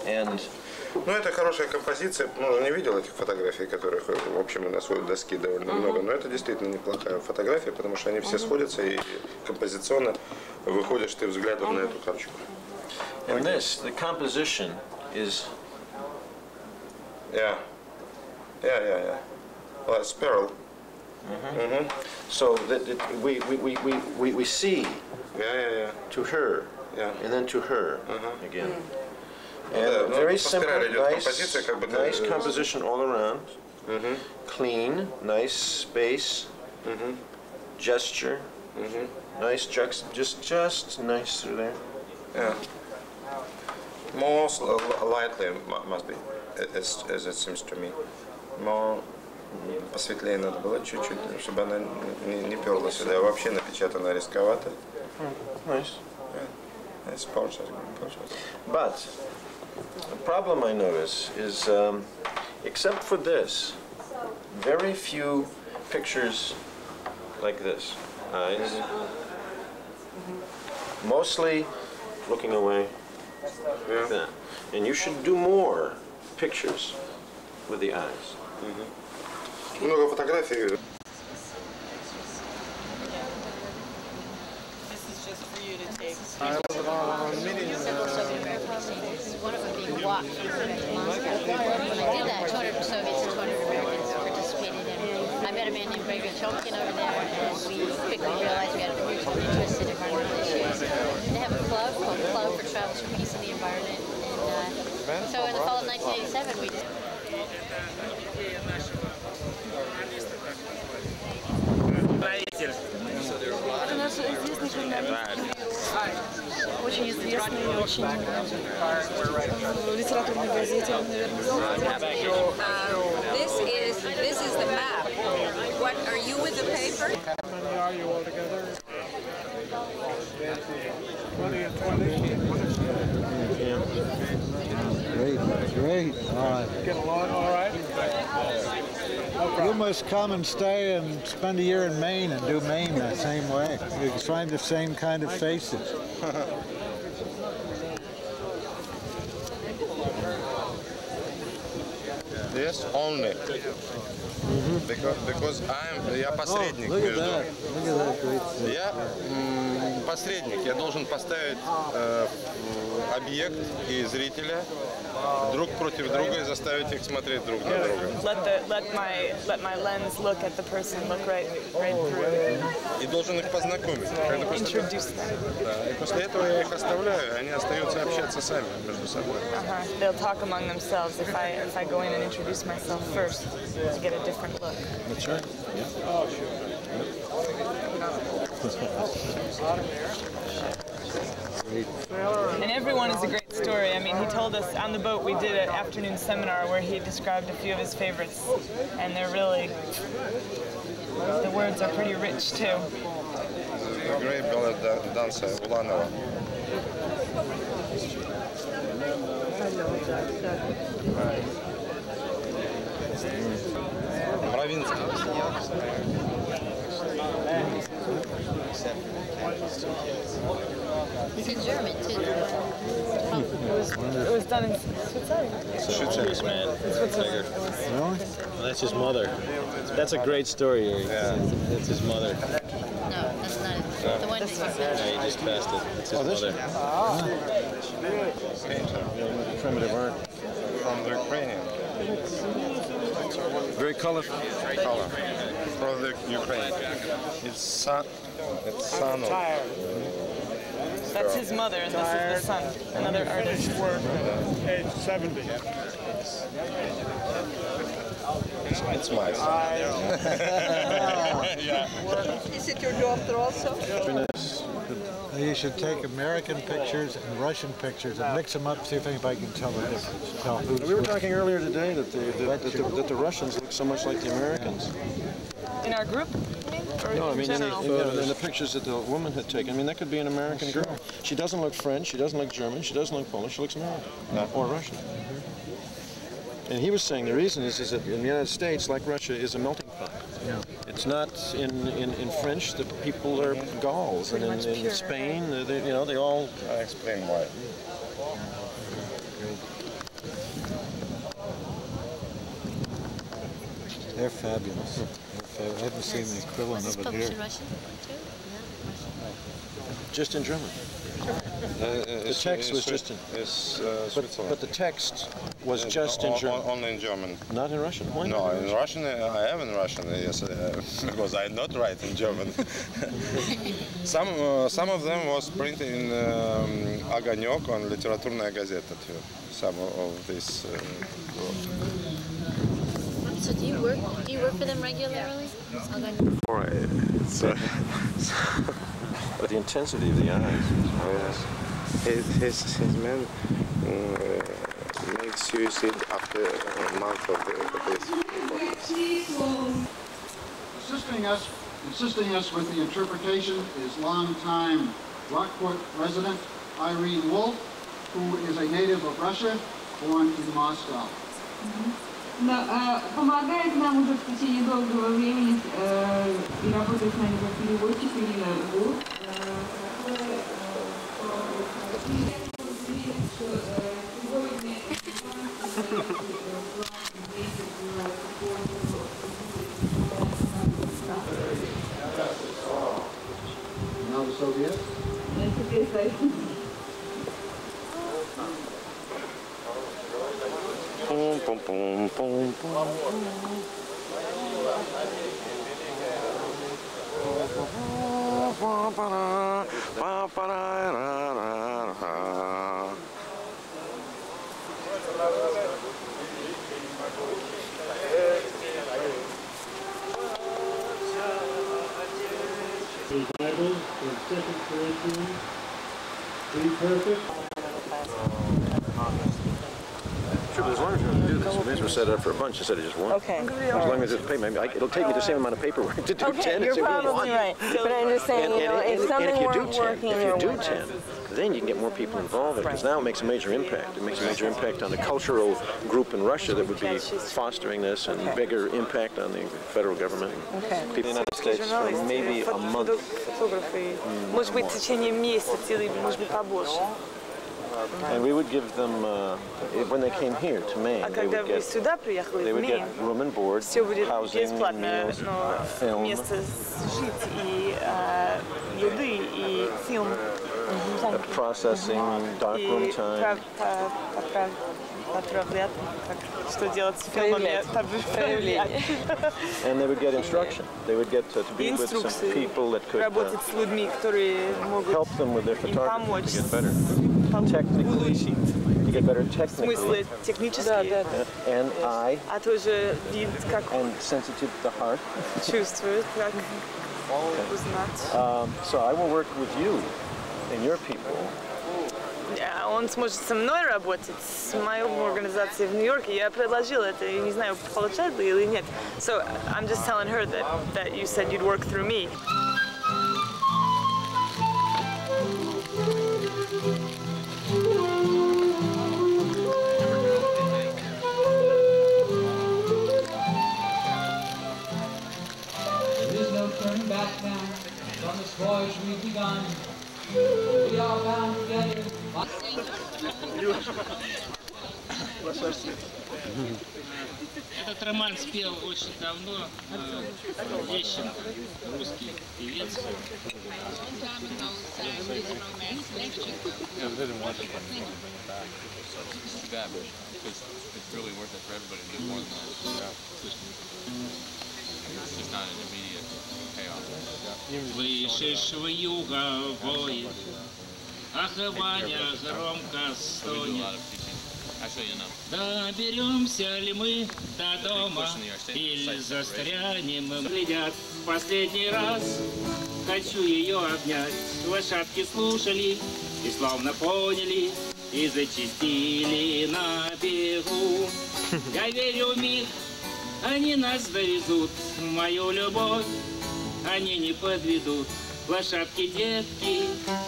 and. Ну, это хорошая композиция. Ну, не видел этих фотографий, которых, в общем, у нас у доски довольно много. Но это действительно неплохая фотография, потому что они все сходятся и композиционно выходишь ты взглядом на эту карточку. and this, the composition is Yeah. Yeah, yeah, yeah. Well, it's Pearl. Mhm. So that it, we, we, we, we, we, see Yeah, yeah, yeah. to her, Yeah. and then to her again. Ну And да, ну, very по simple, спирали идет nice, композиция, как бы ты, nice э, composition all around. Мгм. Clean, nice space, Мгм. gesture, Мгм. nice juxt, just just nice through there. Yeah. More s- li- lightly mu- must be, as, as it seems to me. More м, посветлее надо было чуть-чуть, чтобы она не, не перла сюда. Вообще напечатано рисковато. Nice. Yeah. It's portrait. portrait. But the problem I notice is, um, except for this, very few pictures like this. Eyes. Mostly looking away. Like that. And you should do more pictures with the eyes. Много фотографий. This is just for you to take. I When I did that, 200 Soviets and 200 Americans participated in it. I met a man named Gregory Chomkin over there, and we quickly realized we had a mutual interest in environmental issues. They have a club called Club for Travel for Peace and the Environment. And uh, so in the fall of 1987, we did. Это наш известный журналист, очень известный, очень в литературной газете, он, наверное, знаете. This is, this is the map. What, are you with the paper? How many are you altogether? 20 and 20. Great, great. All right. Get along all right? You must come and stay and spend a year in Maine and do Maine the same way. You can find the same kind of faces. Yes, only. Because, because I'm, я посредник Oh, look at между... that. Look at that great Я м, посредник, я должен поставить э, объект и зрителя друг против друга и заставить их смотреть друг на друга. Let the let my let my lens look at the person, look right right through. И должен их познакомить. Это просто- Introduce them. Да, и после этого я их оставляю, они остаются общаться сами между собой. Uh-huh. They'll talk among themselves if I if I go in and introduce myself first to get a different look. That's right. Oh, And everyone is a great story. I mean, he told us on the boat we did an afternoon seminar where he described a few of his favorites, and they're really the words are pretty rich too. Great ballet dan- dancer Ulanova. It's in German, too. It was it was done in Switzerland. Switzerland, man. Tiger. Really? Well, that's his mother. That's a great story, Yuri. Yeah. That's his mother. No, that's not it. The one that you Yeah, he just passed it. It's his oh, mother. Painter. Primitive art. From the Ukrainian. Very colorful. Color. From the Ukraine. It's son. It's son of. That's his mother, and this is the son, another artist. Age 70. It's, it's my Is it your daughter also? You should take American pictures and Russian pictures and mix them up, see if anybody can tell the difference. Tell who's We were which. talking earlier today that the, that, that, the, that the Russians look so much like the Americans. In our group? No, I in mean, in the, in, the, in the pictures that the woman had taken, I mean, that could be an American girl. She doesn't look French, she doesn't look German, she doesn't look Polish, she looks American or Russian. Mm-hmm. And he was saying the reason is, is that in the United States, like Russia, is a melting pot. Yeah. It's not in, in, in French, the people are Gauls, and in, in Spain, they, they- you know, they all. I explain why. They're fabulous. They're fab- I haven't seen the equivalent Was of it here. published in Russian? Just in German. Uh, The text was just in. It's uh, But, Switzerland. but the text was Uh, just in o- o- German. Only in German. Not in Russian. Why no, not? in Russian uh, I have in Russian. uh, Yes, uh, because I not write in German. some uh, some of them was printed in um, Огонек on Литературная газета too. Some of, of this. Uh, So do you work? Do you work for them regularly? Okay. Right. So, but the intensity of the eyes. Oh, yes. His, his, his man uh, made suicide after a month of, the, of this. Assisting us, assisting us with the interpretation is longtime Rockport resident Irene Wolf, who is a native of Russia, born in Moscow. Да, э, помогает нам уже в течение долгого времени э, и работает с нами как переводчик Ирина Гур. now the Soviets. Pum, pum. Bible in Second Corinthians. Be perfect. Sure, but as long as we're going to do this, we may as well set it up for a bunch instead of just one. Okay. As long as it's paper, maybe I, it'll take me the same amount of paperwork to do Okay, 10 you're as it will probably one. right. But I'm just saying, And, you know, and, if and, something and if you weren't do 10, working if or you do whatever. 10, then you can get more people involved in it, because now it makes a major impact. It makes a major impact on the cultural group in Russia that would be fostering this and bigger impact on the federal government. Okay. People in the United States for maybe a month. Фотографы. Может быть, в течение месяца или, может быть, побольше. And we would give them, uh, when they came here to Maine, А they когда would вы get, сюда приехали, they в would get Мейн, room and board, все будет housing, бесплатно, meals, но film. место жить и э, еды, и фильм. uh, processing, darkroom И time. прав- по- поправ- поправлять, как, что делать с фильмами. Проявлять. And they would get instruction. They would get to, to be with some Инструкции. people that could uh, Работать с людьми, которые могут help them with their им photography помочь to get better. Technically, to get better в technically. смысле технически, And eye а тоже вид, как and sensitive to the heart. чувствует, как узнать. Um, so I will work with you and your people А Он сможет со мной работать, с моей организацией в Нью-Йорке. Я предложила это, и не знаю, получает ли или нет. So I'm just telling her that, that you said you'd work through me. There is no turning back now from this voyage we've begun. We are bound together. Этот роман спел очень давно Лещенко, русский певец. Слышишь, в юго воет Ах, Ваня громко стонет, know. Доберемся ли мы до дома или застрянем? Глядят в последний раз, хочу ее обнять. Лошадки слушали и словно поняли, и зачистили на бегу. Я верю в миг, они нас довезут, мою любовь они не подведут. Лошадки детки,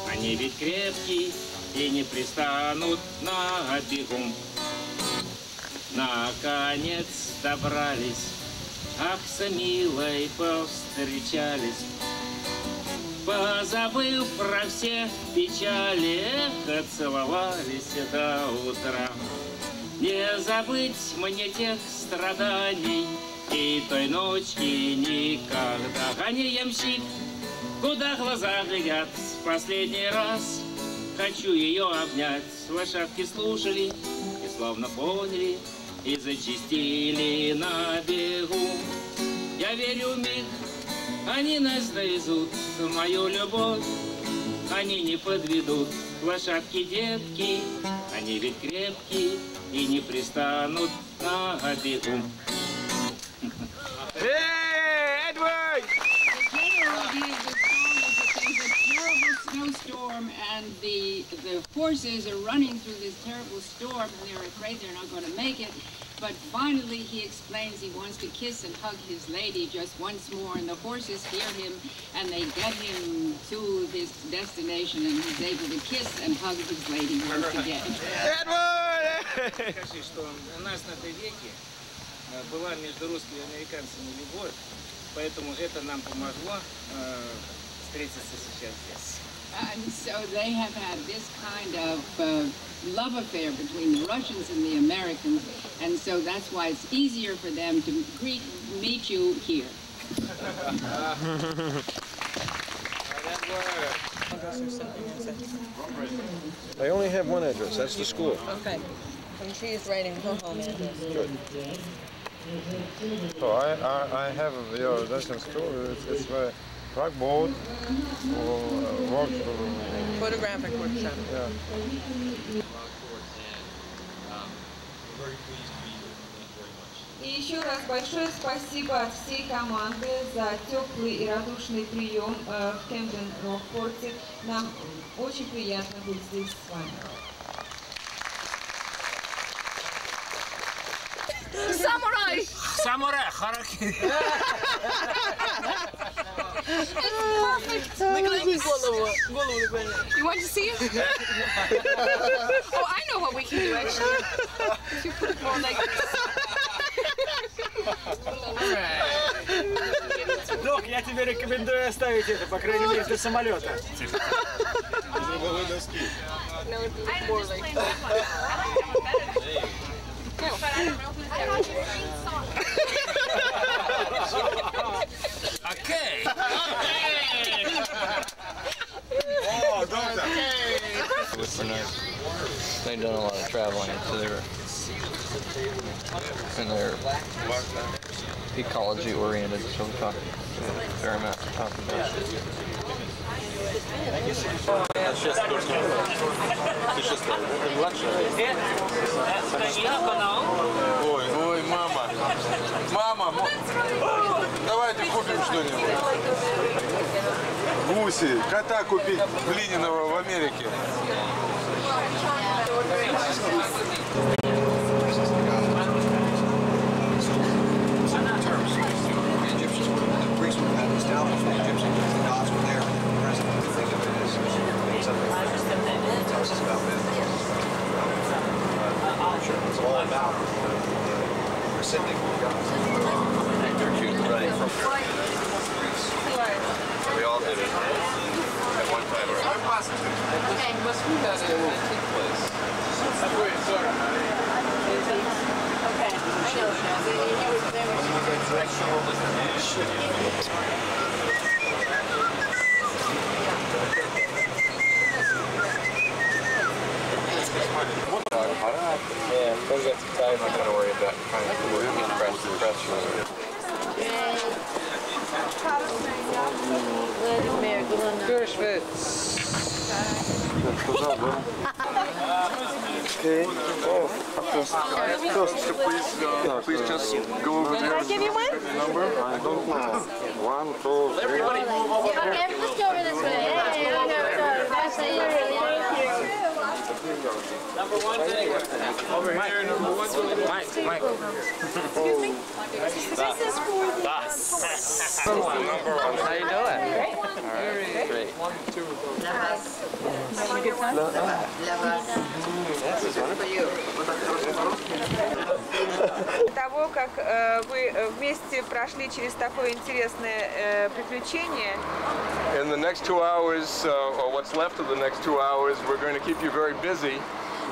они ведь крепкие и не пристанут на бегу. Наконец добрались, ах, с милой повстречались. Позабыв про все печали, эх, целовались до утра. Не забыть мне тех страданий и той ночи никогда. Гони, ямщик, куда глаза глядят в последний раз. Хочу ее обнять, лошадки слушали и словно поняли, и зачистили на бегу. Я верю в миг, они нас довезут, мою любовь, они не подведут. Лошадки детки, они ведь крепкие и не пристанут на бегу. Hey, Edward! snowstorm and the the horses are running through this terrible storm and they're afraid they're not going to make it. But finally he explains he wants to kiss and hug his lady just once more and the horses hear him and they get him to his destination and he's able to kiss and hug his lady once again. Скажи, что у нас на той веке э, была между русскими и американцами любовь, поэтому это нам помогло э, встретиться сейчас здесь. And so they have had this kind of uh, love affair between the Russians and the Americans, and so that's why it's easier for them to greet, meet you here. I only have one address. That's the school. Okay. And she is writing her home address. Good. So I, I, I have your Russian school. It's, it's my rock boat or uh, work. Photographic workshop. Yeah. И еще раз большое спасибо от всей команды за теплый и радушный прием э, в Кемпин Рокпорте. Нам очень приятно быть здесь с вами. Samurai! Самурай, хараки. Наклони голову. Голову наклони. You want to see it? oh, I know what we can do actually. If you put it more like Док, я тебе рекомендую оставить это, по крайней мере, для самолета. No, it looks okay. oh. Okay. They've done a lot of traveling, so they're and they're ecology oriented. So we talk a fair amount. Talking about. Ты сейчас это младшая? Ой, ой, мама. Мама, давайте купим что-нибудь. Гуси, кота купить глиняного в Америке. That tells us about them. Uh, sure, it's all about the ascending gods. They're cute, right? We all did it at one time or another. Yeah, those got some time. I'm not gonna worry about trying to press the press Okay. Oh, So please, uh, please just go over there. Can I give you one? Number? I don't know. One, two, three. Okay, let's go over this way. Hey, look over That's Number one, over here, number one. Mike, Mike. Excuse me? This is for the... Number one. How you doing? Great. Alright, great. One, two, Having a good mm-hmm. time? Того, как э, вы э, вместе прошли через такое интересное э, приключение, In the next two hours, uh, or what's left of the next two hours, we're going to keep you very busy.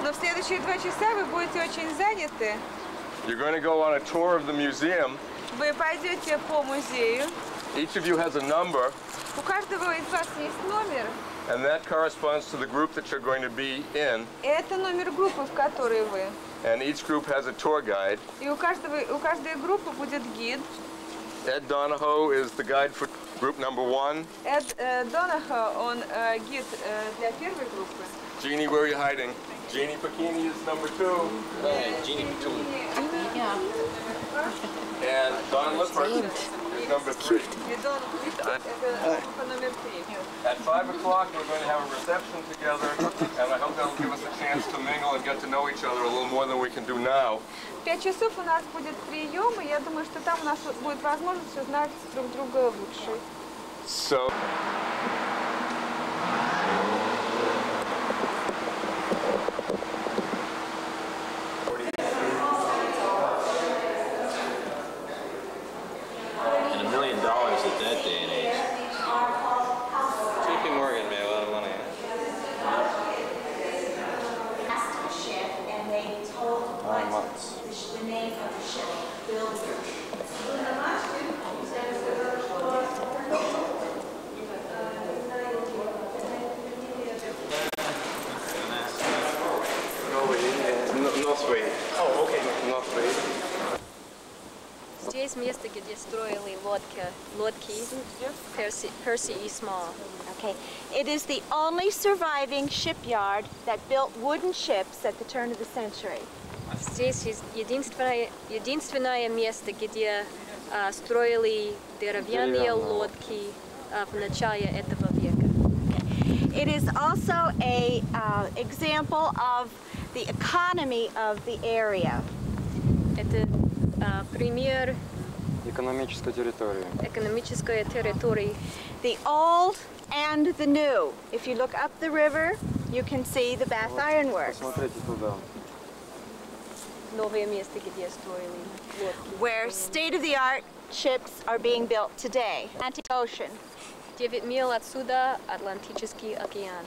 но в следующие два часа вы будете очень заняты. You're going to go on a tour of the museum. Вы пойдете по музею. Each of you has a number, У каждого из вас есть номер. and that corresponds to the group that you're going to be in. Это номер группы, в которой вы. And each group has a tour guide. И у, каждого, у каждой группы будет гид. Ed Donahoe is the guide for group number one. Эд э, Донахо, он э, гид э, для первой группы. Jeannie, where are you hiding? Jeannie Pacini is number two. Jeannie And Don Lippert is number three. И Дон Липтон, это группа номер три. At 5 o'clock, we're going to have a reception together, and I hope that'll give us a chance to mingle and get to know each other a little more than we can do now. В пять часов у нас будет прием, и я думаю, что там у нас будет возможность узнать друг друга лучше. So. Nine months. The name of the ship, builder. Norway, uh, no, Northway. Oh, okay. Northway. Здесь место, где строили лодки, лодки Перси, Percy и Small. Okay. It is the only surviving shipyard that built wooden ships at the turn of the century. Здесь есть единственное, единственное место, где а, строили деревянные Деревянные лодки а, в начале этого века. It is also a uh, example of the economy of the area. Это а, пример Экономической территории. экономической территории. The old and the new. If you look up the river, you can see the Bath Iron Works, Посмотрите туда. Новое место, где строили лодки. where state-of-the-art ships are being built today. Atlantic Ocean. 9 миль отсюда Атлантический океан.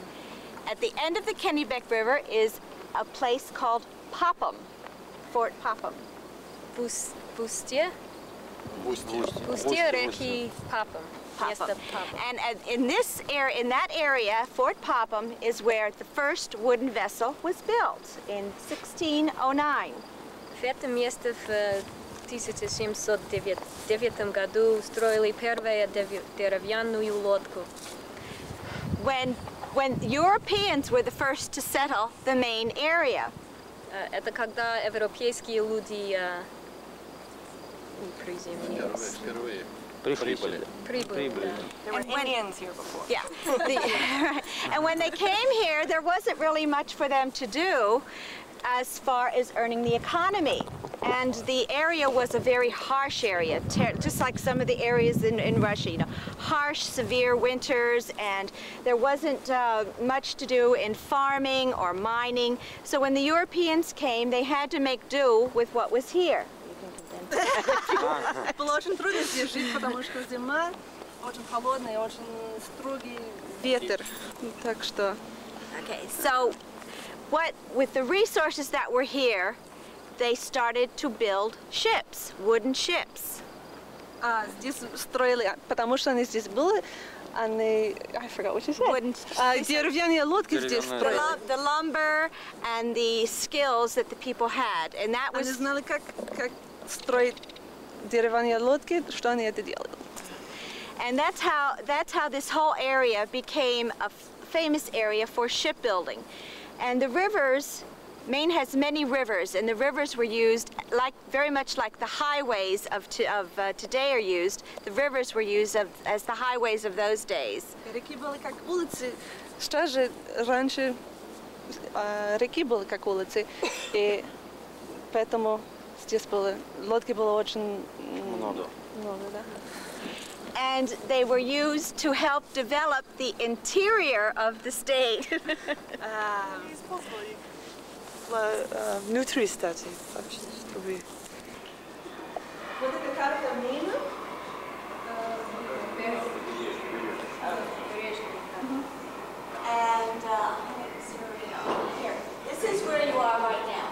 At the end of the Kennebec River is a place called Popham, Fort Popham. Пус- Пусте, пусте реки Папом. Место Папом. And uh, in this area, in that area, Fort Popham is where the first wooden vessel was built in 1609. В это место в 1709 году строили первую деви- деревянную лодку. When when Europeans were the first to settle the main area. Э, Это когда европейские люди э, приземлились. Прибыли. Прибыли. да. There were Indians here before. Yeah. The- and when they came here, there wasn't really much for them to do as far as earning the economy. And the area was a very harsh area, ter- just like some of the areas in, in Russia, you know, harsh, severe winters, and there wasn't uh, much to do in farming or mining. So when the Europeans came, they had to make do with what was here. Было очень трудно здесь жить, потому что зима очень холодная, очень строгий ветер. Так что Okay, so what with the resources that were here, they started to build ships, wooden ships. а, здесь строили, потому что они здесь были, они, I forgot what you said. Wooden, А, деревянные лодки здесь The, строили. lu- the lumber and the skills that the people had, and that Они was знали, как, как строить деревянные лодки, что они это делают. and that's how that's how this whole area became a f- famous area for shipbuilding. And the rivers Maine has many rivers, and the rivers were used like very much like the highways of, to, of uh, today are used. The rivers were used of, as the highways of those days. Реки были как улицы. Что же раньше а, реки были как улицы, и поэтому здесь было лодки было очень м, Много. много, да. And they were used to help develop the interior of the state. А, в- а, внутри, кстати, вообще, чтобы... Вот эта карта Мина, And uh, here, this is where you are right now.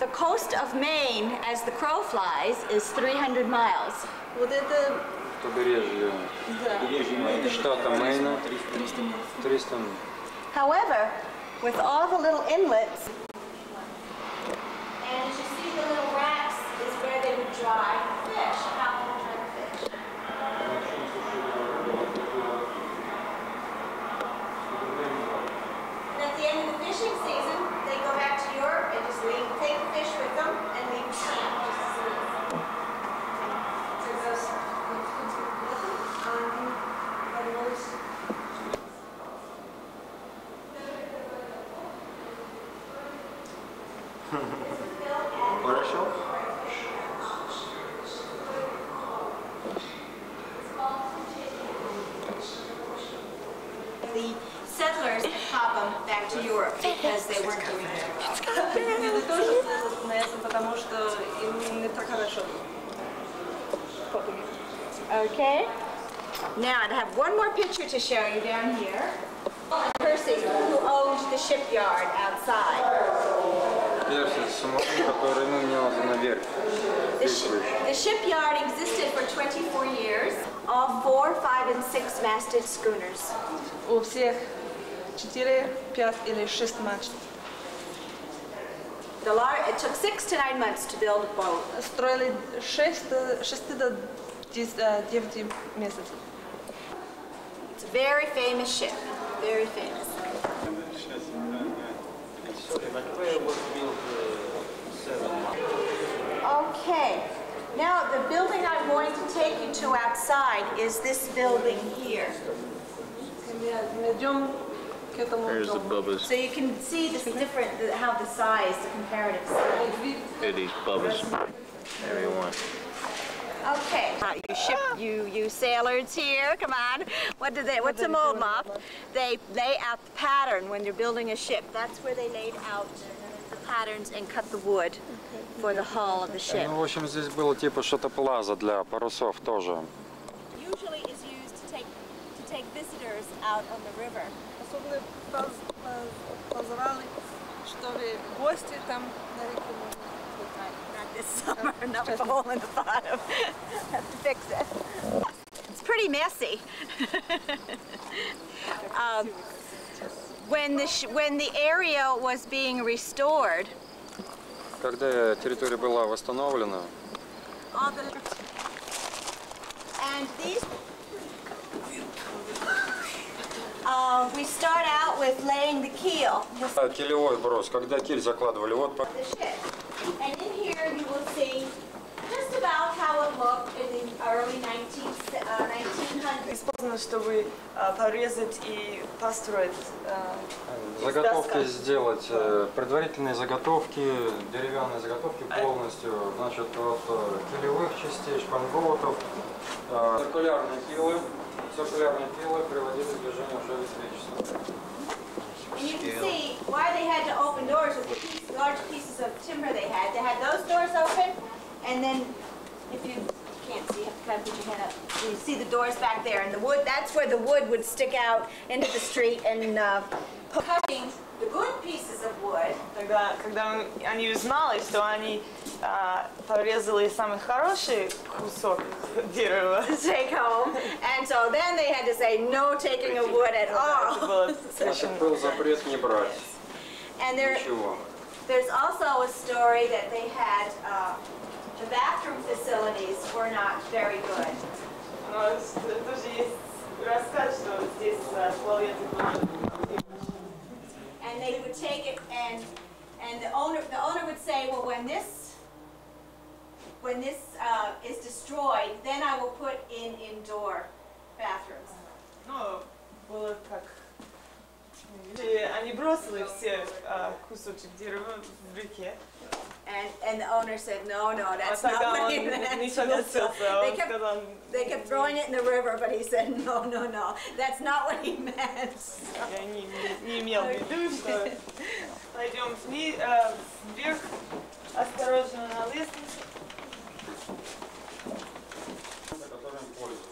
The coast of Maine, as the crow flies, is 300 miles. Вот это Побережье Да. штата Мэйна 300 миль. However, with all the little inlets, and as you see the little racks is where they would dry У всех 4, 5 или 6 мачт. The lar- it took six to nine months to build a boat. Строили 6, 6 до 9 месяцев. It's a very famous ship, very famous. Okay. Now, the building I'm going to take you to outside is this building here. Мы идем к этому There's the дому. Bubba's. So you can see this different, the- how the size, the comparative size. Eddie's Bubba's. Everyone. Okay. You ship, you, you sailors here, come on. What do they, what's a mold loft? They lay out the pattern when you're building a ship. That's where they laid out the patterns and cut the wood for the hull of the ship. Ну, в общем, здесь было типа что-то плаза для парусов тоже. out on the river. Особенно поз- поз- позвали, чтобы гости там на реке могли Not this summer, enough of a hole in the bottom. Have to fix it. It's pretty messy. um, when the sh- when the area was being restored, Когда территория была восстановлена, all the and these. Uh, we start out with laying the keel, а, килевой брос, когда киль закладывали, вот по- the ship. And in here you will see just about how it looked in the early 19, uh, 1900s. Использовано, чтобы а, порезать и построить. а, заготовки сделать, э, предварительные заготовки, деревянные заготовки полностью, значит, от э, килевых частей, шпангоутов, э, циркулярные пилы, циркулярные пилы приводили в движение уже электричество. And you can see why they had to open doors with the piece, large pieces of timber they had. They had those doors open, and then if you can't see, you have to kind of put your head up. You see the doors back there, and the wood, that's where the wood would stick out into the street and uh, cutting the good pieces of wood. Тогда, когда они узнали, что они а, порезали самый хороший кусок дерева. to take home. And so then they had to say no taking of wood at Это all. было Значит, был запрет не брать And there, ничего. there's also a story that they had, uh, the bathroom facilities were not very good. Но с- тоже есть рассказ, что здесь а, туалеты были. And they would take it and, And the owner, the owner would say, well, when this, when this uh, is destroyed, then I will put in indoor bathrooms. Ну, было как... И они бросили все а, кусочек дерева в реке. And, and the owner said, no, no, that's А not тогда what he он meant. не согласился, They он kept, сказал, they kept throwing it in the river, but he said, no, no, no, that's not what he meant. я не, не имел в виду, что пойдем вни- э, вверх, осторожно на лестницу. которым пользовались.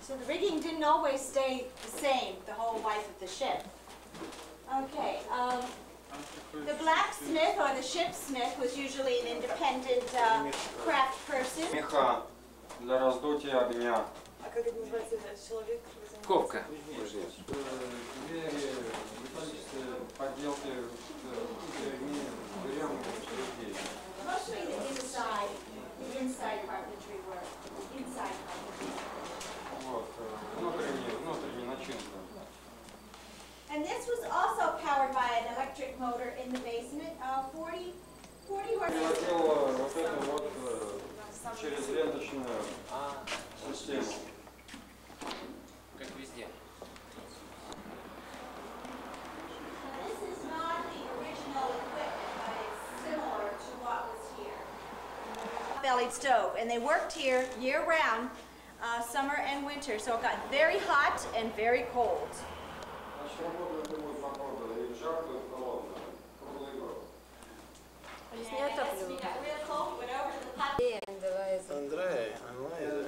so the rigging didn't always stay the same the whole life of the ship. Okay, um, the blacksmith or the shipsmith was usually an independent uh, craft person. Как это называется, человек? Ковка. Двери, металлические подделки, деревни, деревянных людей. Mostly the inside, the inside carpentry work, inside carpentry. Вот, внутренняя, внутренняя начинка. And this was also powered by an electric motor in the basement, uh, 40, 40 horsepower. Приводила вот это вот э, через ленточную систему. Как везде. This is not the original equipment, but it's similar to what was here. Bellied stove, and they worked here year-round, uh, summer and winter, so it got very hot and very cold. Значит, работа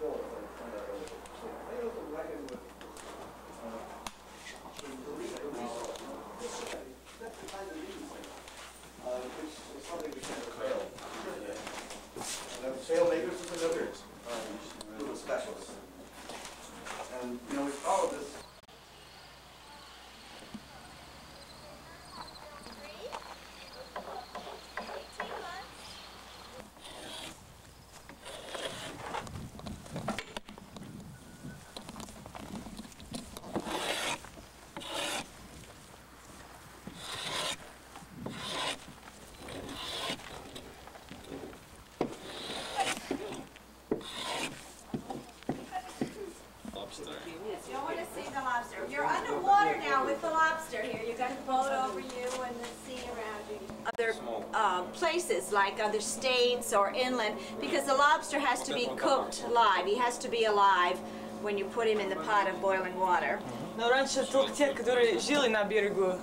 uh, uh. And sailmakers group of specialists. And, you know, we followed this Lobster. You don't want to see the lobster. You're underwater now with the lobster here. You got the boat over you and the sea around you. Other uh, places like other states or inland, because the lobster has to be cooked live. He has to be alive when you put him in the pot of boiling water. Но раньше только те, которые жили на берегу.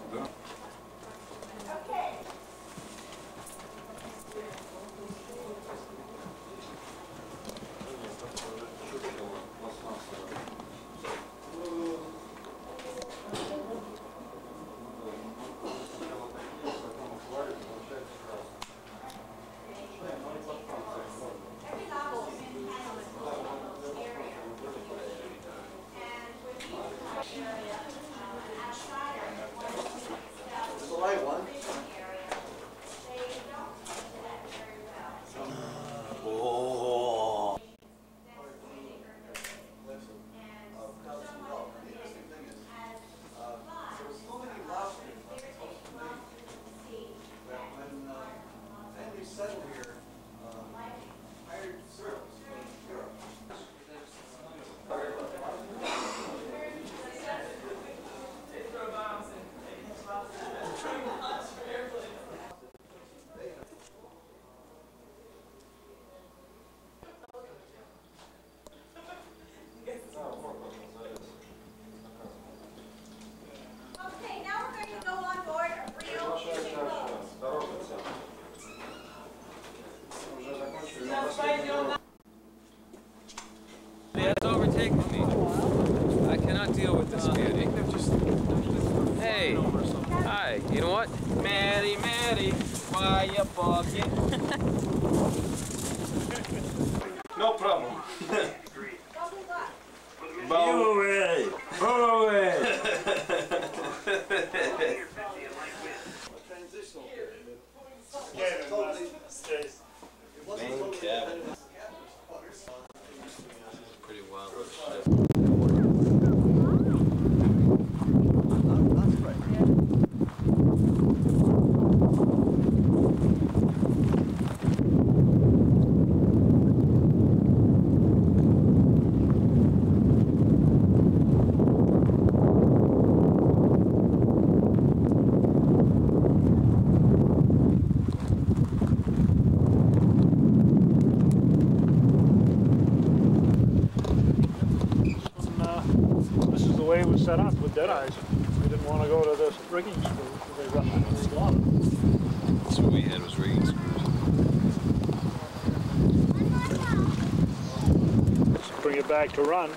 back to run,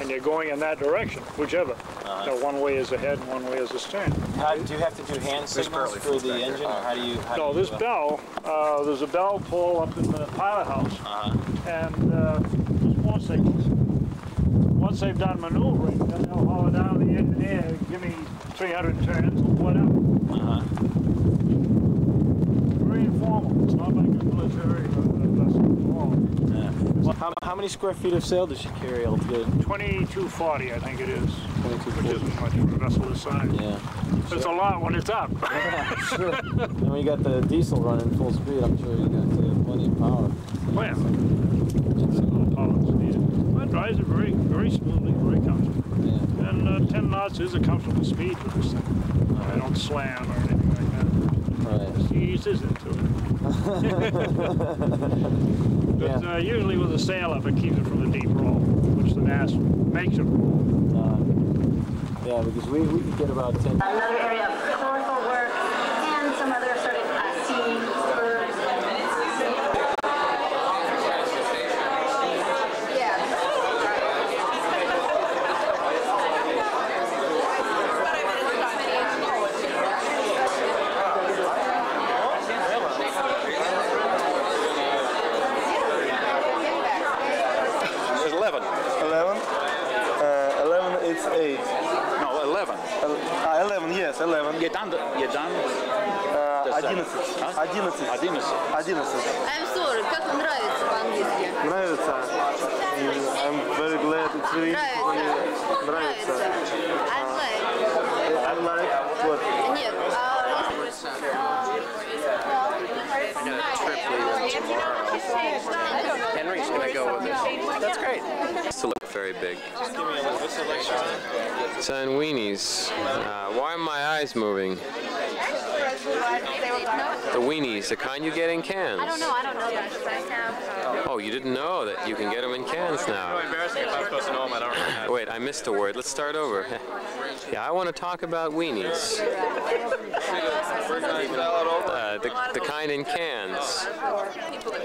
and you're going in that direction, whichever. So one way is ahead and one way is astern. How, do you have to do hand signals for the engine, or how do you? How No, do you, this uh, bell, uh, there's a bell pull up in the pilot house, Uh-huh. and uh, there's more signals. Once they've done maneuvering, then they'll haul down the engineer, give me 300 turns or whatever. Uh-huh. Very informal. It's not like a military uh, vessel at all. Yeah. Well, how, how many square feet of sail does she carry altogether? 2240, I think it is. Which isn't much for a vessel this size. Yeah. It's a lot when it's up. sure. And we got the diesel running full speed, I'm sure you got uh, plenty of power. Well, it's a little power needed. It drives it very, very smoothly, very comfortable. Yeah. And uh, 10 knots is a comfortable speed for this thing. I don't slam or anything like that. Right. Just eases into it. but uh, usually with a sail up, it keeps it from the deep roll, which the mast makes it roll. Yeah, because we, we could get about 10. Another area of colorful work and some other sort of uh, sea birds. There's 11. 11? Uh, 11 is 8. No, 11. Uh, 11, yes, 11. You're done. You're done. Uh, 11. 11. 11. 11. I'm sorry, как вам нравится по-английски? Нравится? Mm, I'm very glad it's really Нравится. нравится. I like. I like what? Нет, а... Henry's gonna go with us. That's great. It's to look very big. Ten weenies. Uh, why are my eyes moving? The weenies, the kind you get in cans. I don't know, I don't know that. Oh, you didn't know that you can get them in cans now. embarrassing I'm supposed to know them. I don't remember. Wait, I missed a word. Let's start over. Yeah, I want to talk about weenies. Uh, the, the kind in cans.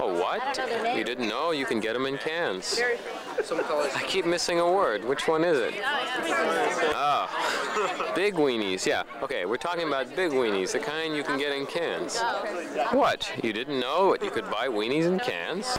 Oh, what? You didn't know you can get them in cans. I keep missing a word. Which one is it? Oh. Ah. Big weenies, yeah. Okay, we're talking about big weenies, the kind you can get in cans. What? You didn't know that you could buy weenies in cans?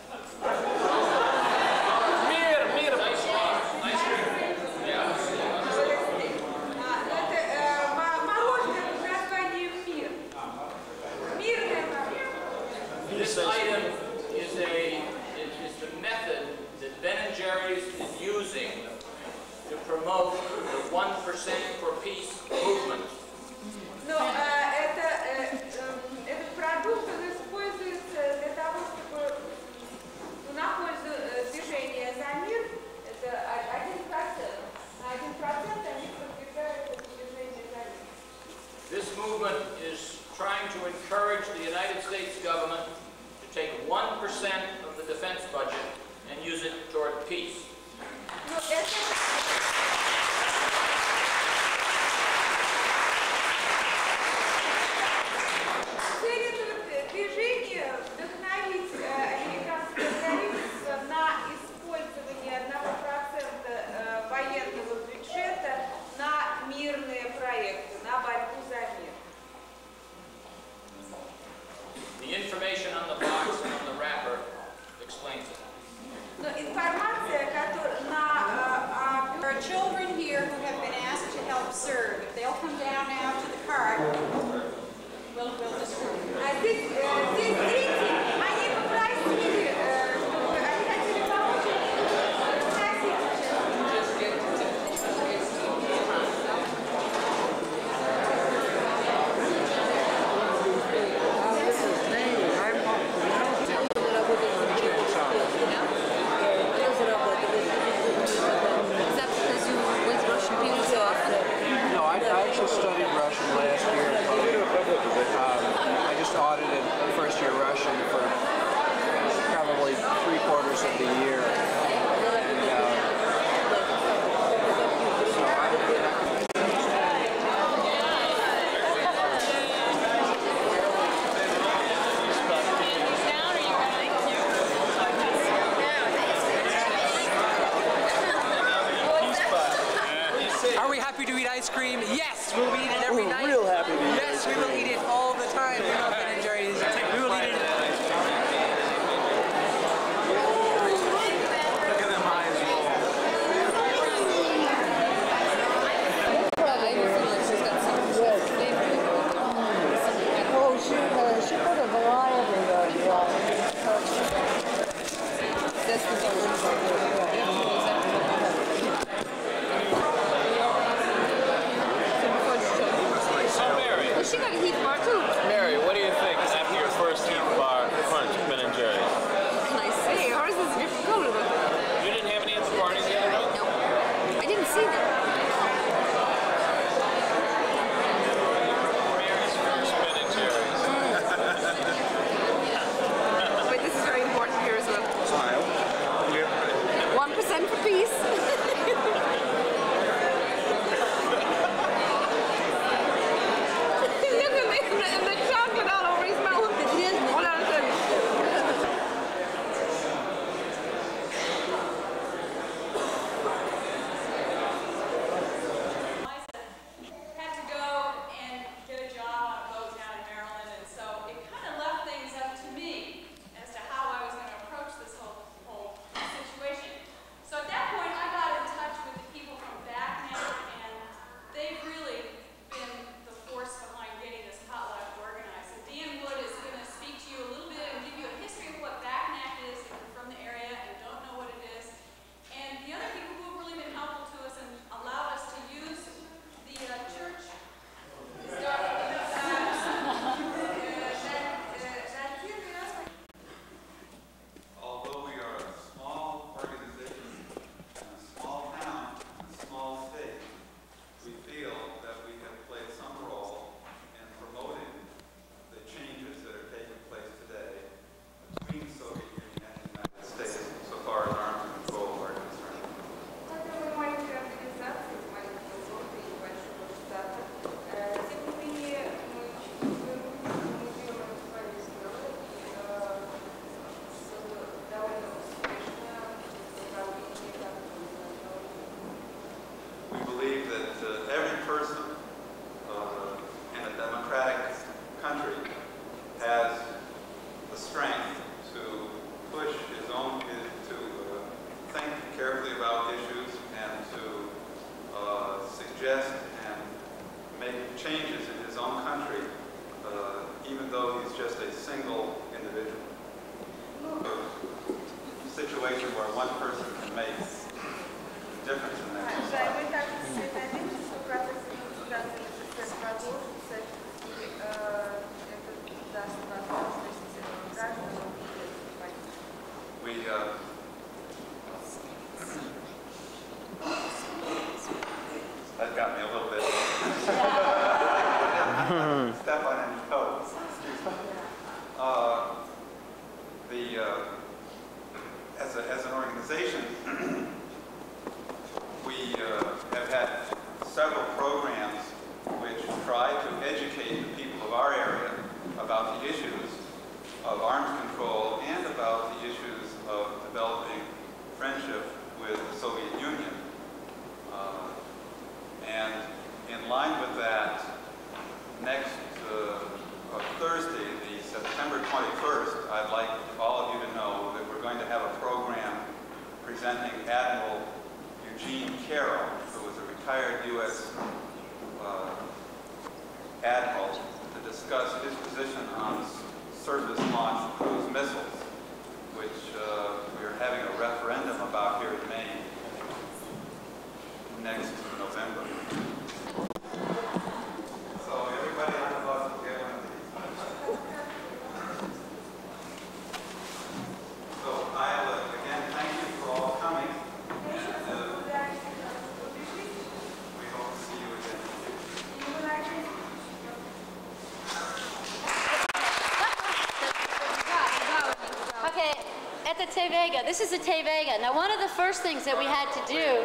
Te Vega. This is the Te Vega. Now, one of the first things that we had to do,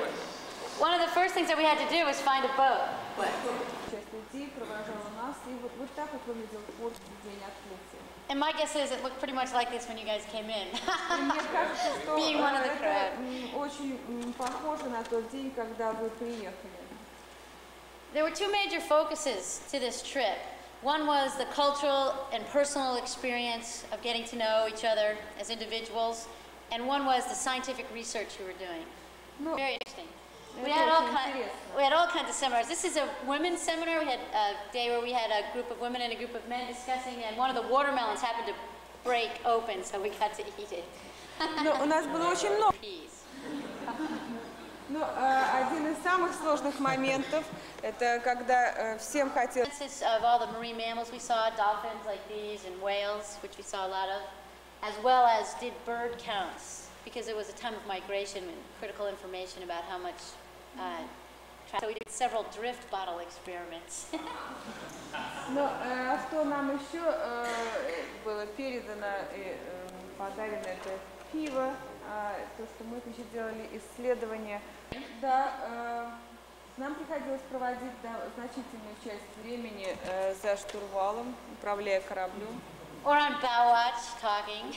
one of the first things that we had to do was find a boat. And my guess is it looked pretty much like this when you guys came in. Being one of the crowd. There were two major focuses to this trip. One was the cultural and personal experience of getting to know each other as individuals and one was the scientific research we were doing. Very interesting. We это had, all очень kind, интересно. we had all kinds of seminars. This is a women's seminar. We had a day where we had a group of women and a group of men discussing, and one of the watermelons happened to break open, so we got to eat it. Но у нас было очень много. Peas. Ну, э, один из самых сложных моментов, это когда э, всем хотелось... Consists of all the marine mammals we saw, dolphins like these and whales, which we saw a lot of, As well as did bird counts, because it was a time of migration and critical information about how much. Uh, so we did several drift bottle experiments. Но э, что нам еще э, было передано и э, подарено, это пиво, а, то, что мы еще делали исследования. Да, нам приходилось проводить значительную часть времени за штурвалом, управляя кораблем. Or on bow watch talking.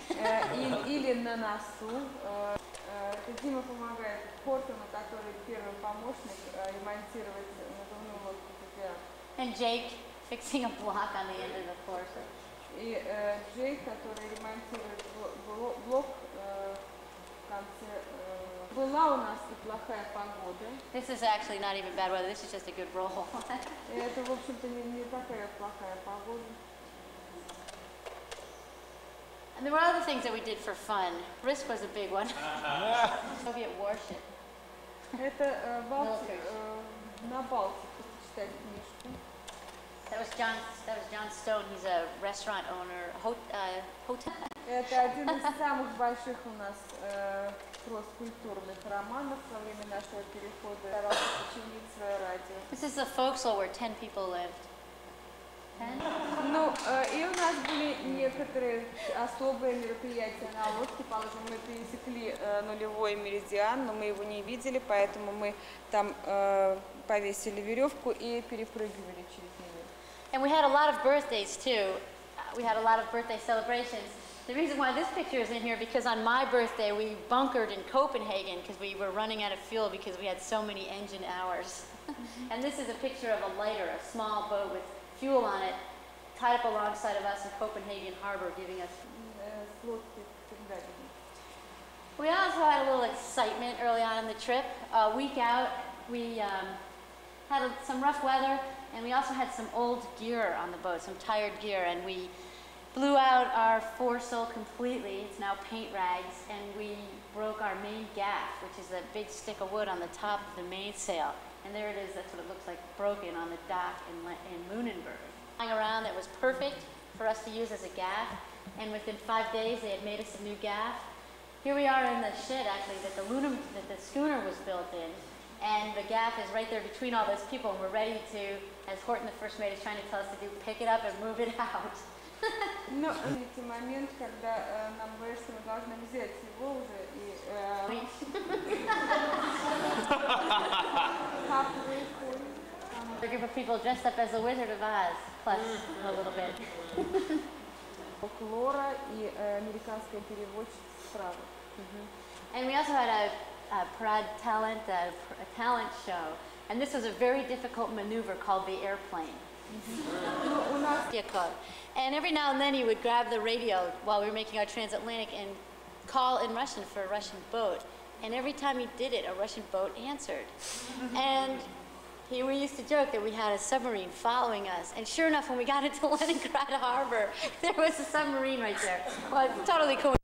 Или на носу. Дима помогает Хортону, который первый помощник, ремонтировать надувную лодку ППА. And Jake fixing a block on the end of the course. И Джейк, который ремонтирует блок в конце была у нас и плохая погода. This is actually not even bad weather. This is just a good roll. Это, в общем-то, не, не такая плохая погода. And there were other things that we did for fun. Risk was a big one. Soviet warship. Это э, э, на Балтику читать. That was John. That was John Stone. He's a restaurant owner. Uh, hotel. Это один из самых больших у нас э, кросс-культурных романов во время нашего перехода. Старался подчинить свое радио. This is the fo'c'sle where ten people lived. Ну, э, и у нас были некоторые особые мероприятия на лодке. Положим, мы пересекли э, нулевой меридиан, но мы его не видели, поэтому мы там э, повесили веревку и перепрыгивали через нее. And we had a lot of birthdays too. Uh, We had a lot of birthday celebrations. The reason why this picture is in here because on my birthday we bunkered in Copenhagen because we were running out of fuel because we had so many engine hours. and this is a picture of a lighter, a small boat with fuel on it, tied up alongside of us in Copenhagen Harbor, giving us... Uh, we also had a little excitement early on in the trip. A week out, we um, had a, some rough weather, and we also had some old gear on the boat, some tired gear, and we blew out our foresail completely. It's now paint rags, and we broke our main gaff, which is a big stick of wood on the top of the mainsail. And there it is, that's what it looks like broken on the dock in, Le- in Lunenburg. Lying around that was perfect for us to use as a gaff, and within five days they had made us a new gaff. Here we are in the shed actually that the Luna, that the schooner was built in, and the gaff is right there between all those people, and we're ready to, as Horton the first mate is trying to tell us to do, pick it up and move it out. Но видите момент, когда э, нам говорят, что мы должны взять его уже и э, halfway point, там A group of people dressed up as the Wizard of Oz, plus a little bit. Фольклора и э, американская переводчица справа. And we also had a, a Parade talent, a, pr- a talent show. And this was a very difficult maneuver called the airplane. Yakov. And every now and then he would grab the radio while we were making our transatlantic and call in Russian for a Russian boat. And every time he did it, a Russian boat answered. and he, we used to joke that we had a submarine following us. And sure enough, when we got into Leningrad Harbor, there was a submarine right there. Well, totally cool.